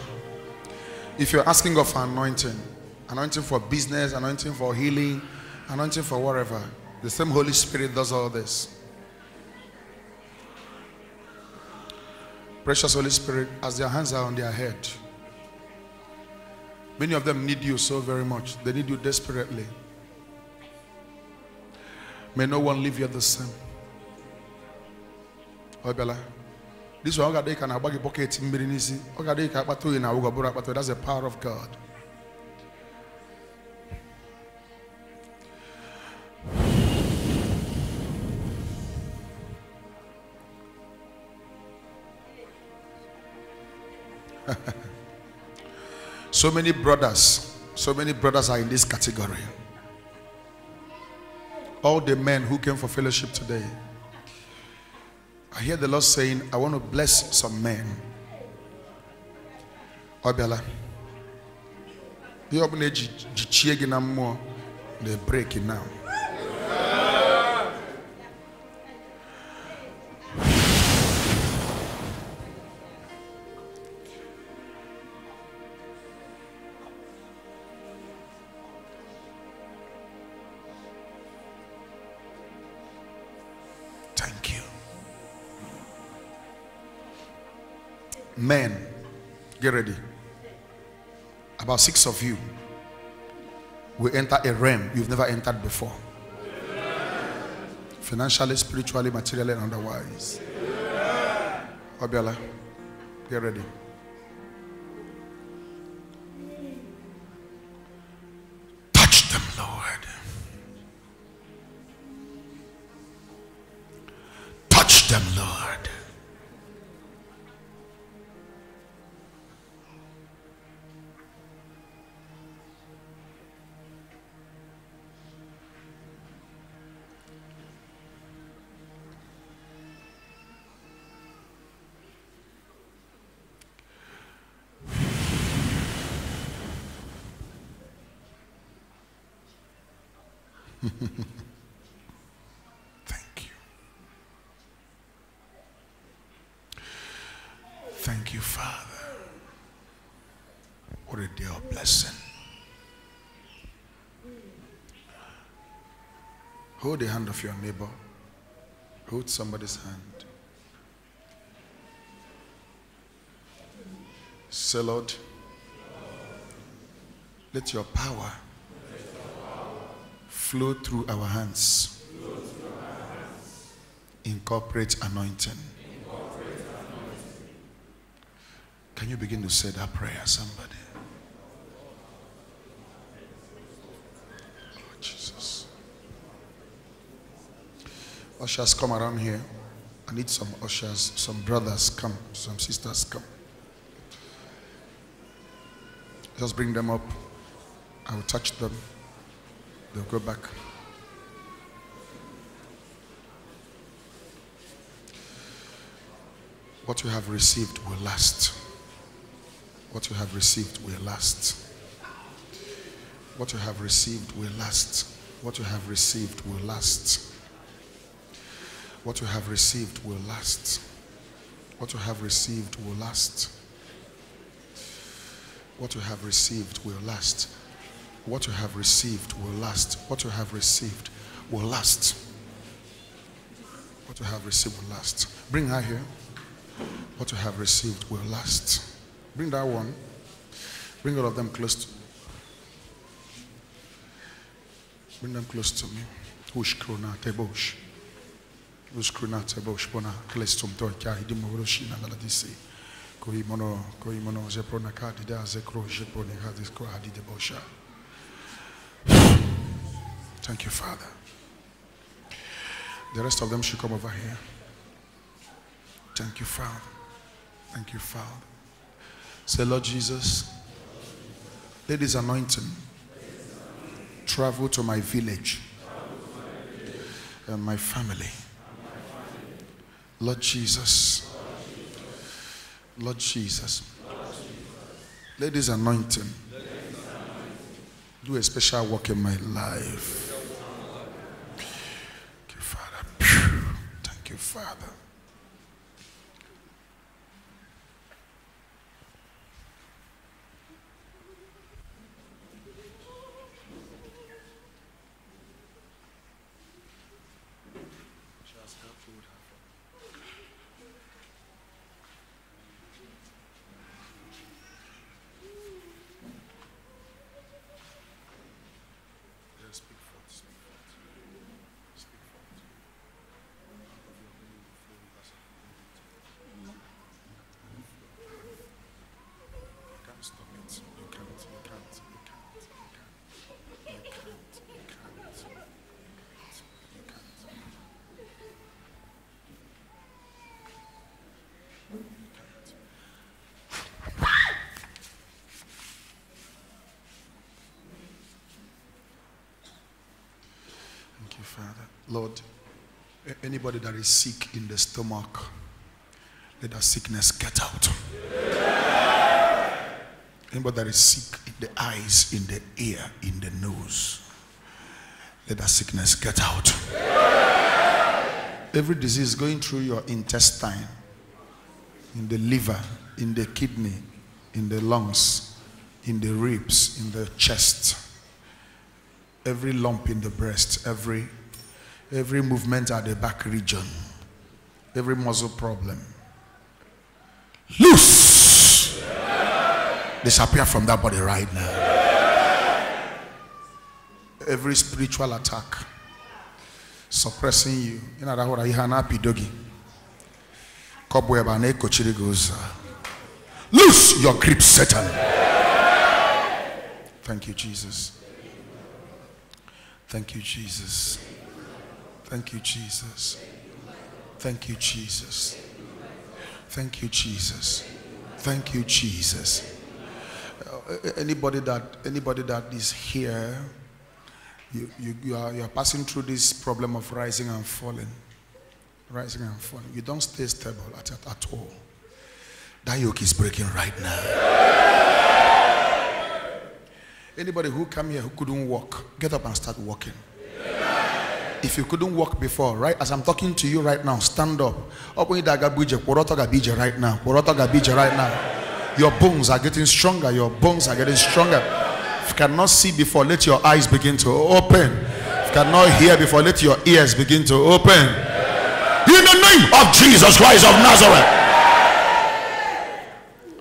If you're asking God for anointing, anointing for business, anointing for healing, anointing for whatever, the same Holy Spirit does all this. Precious Holy Spirit, as their hands are on their head, many of them need you so very much. They need you desperately. May no one leave you the same. Obela. This one, they can abag pocket in Mirinisi. Ogade Kapatu in Awugabura, that's the power of God. [LAUGHS] so many brothers, so many brothers are in this category. All the men who came for fellowship today. I hear the Lord saying, I want to bless some men. Obiala. You open a more they're breaking now. Men, get ready. About six of you will enter a realm you've never entered before. Financially, spiritually, materially, and otherwise. Obiala, get ready. Touch them, Lord. Touch them, Lord. Thank you, Father. What a day of blessing. Hold the hand of your neighbor. Hold somebody's hand. Say, Lord, let your power flow through our hands. Incorporate anointing. Can you begin to say that prayer, somebody? Oh, Jesus. Ushers, come around here. I need some ushers, some brothers come, some sisters come. Just bring them up. I will touch them. They'll go back. What you have received will last. What you have received will last. What you have received will last. What you have received will last. What you have received will last. What you have received will last. What you have received will last. What you have received will last. What you have received will last. What you have received will last. Bring her here. What you have received will last. Bring that one. Bring all of them close to me. Bring them close to me. Ush krona tebosh. Ush krona tebosh bona klestum to kya hidi moroshi na la disi. Koi mono koi mono zeprona kadi da zekro jeprone kadi skro hadi debosha. Thank you, Father. The rest of them should come over here. Thank you, Father. Thank you, Father. Say, Lord Jesus, let this anointing travel to my village and my family. Lord Jesus, Lord Jesus, let this anointing do a special work in my life. Thank you, Father. Thank you, Father. Lord, anybody that is sick in the stomach, let that sickness get out. Anybody that is sick in the eyes, in the ear, in the nose, let that sickness get out. Every disease going through your intestine, in the liver, in the kidney, in the lungs, in the ribs, in the chest, every lump in the breast, every every movement at the back region, every muscle problem. Loose! Disappear from that body right now. Every spiritual attack suppressing you. You know that what I happy doggy. Cobweb and echo goes. Uh, loose your grip, Satan. Thank you, Jesus. Thank you, Jesus. Thank you, Jesus. Thank you, Jesus. Thank you, Jesus. Thank you, Jesus. Uh, anybody that anybody that is here, you, you, you, are, you are passing through this problem of rising and falling. Rising and falling. You don't stay stable at, at, at all. That yoke is breaking right now. Anybody who come here who couldn't walk, get up and start walking. If you couldn't walk before, right? As I'm talking to you right now, stand up. Open your gabije, poroto right now. Poroto gabije right now. Your bones are getting stronger. Your bones are getting stronger. If you cannot see before, let your eyes begin to open. If you cannot hear before, let your ears begin to open. In the name of Jesus Christ of Nazareth.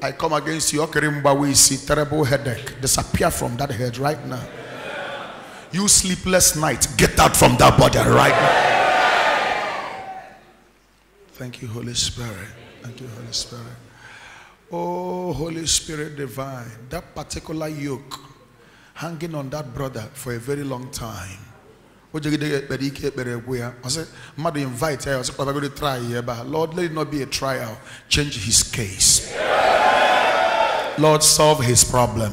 I come against you. Okerimba, we see terrible headache. Disappear from that head right now. You sleepless night, get out from that body right now. Thank you, Holy Spirit. Thank you, Holy Spirit. Oh, Holy Spirit divine, that particular yoke hanging on that brother for a very long time. ọ sị mmadụ invite ya ọ sị kpabagoro try ya ebe a lord let it not be a trial change his case lord solve his problem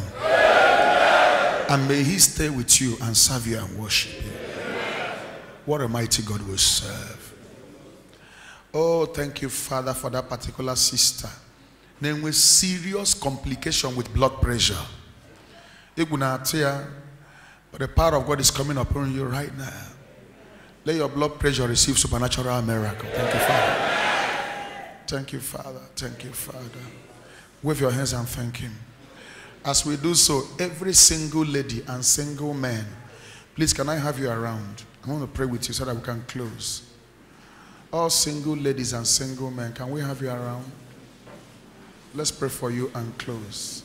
and may he stay with you and serve you and worship you what a mighty god we serve oh thank you father for that particular sister na-enwe serious complication with blood pressure but the power of God is coming upon you right now. Let your blood pressure receive supernatural miracle. Thank you, Father. Thank you, Father. Thank you, Father. Wave your hands and thank Him. As we do so, every single lady and single man, please can I have you around? I want to pray with you so that we can close. All single ladies and single men, can we have you around? Let's pray for you and close.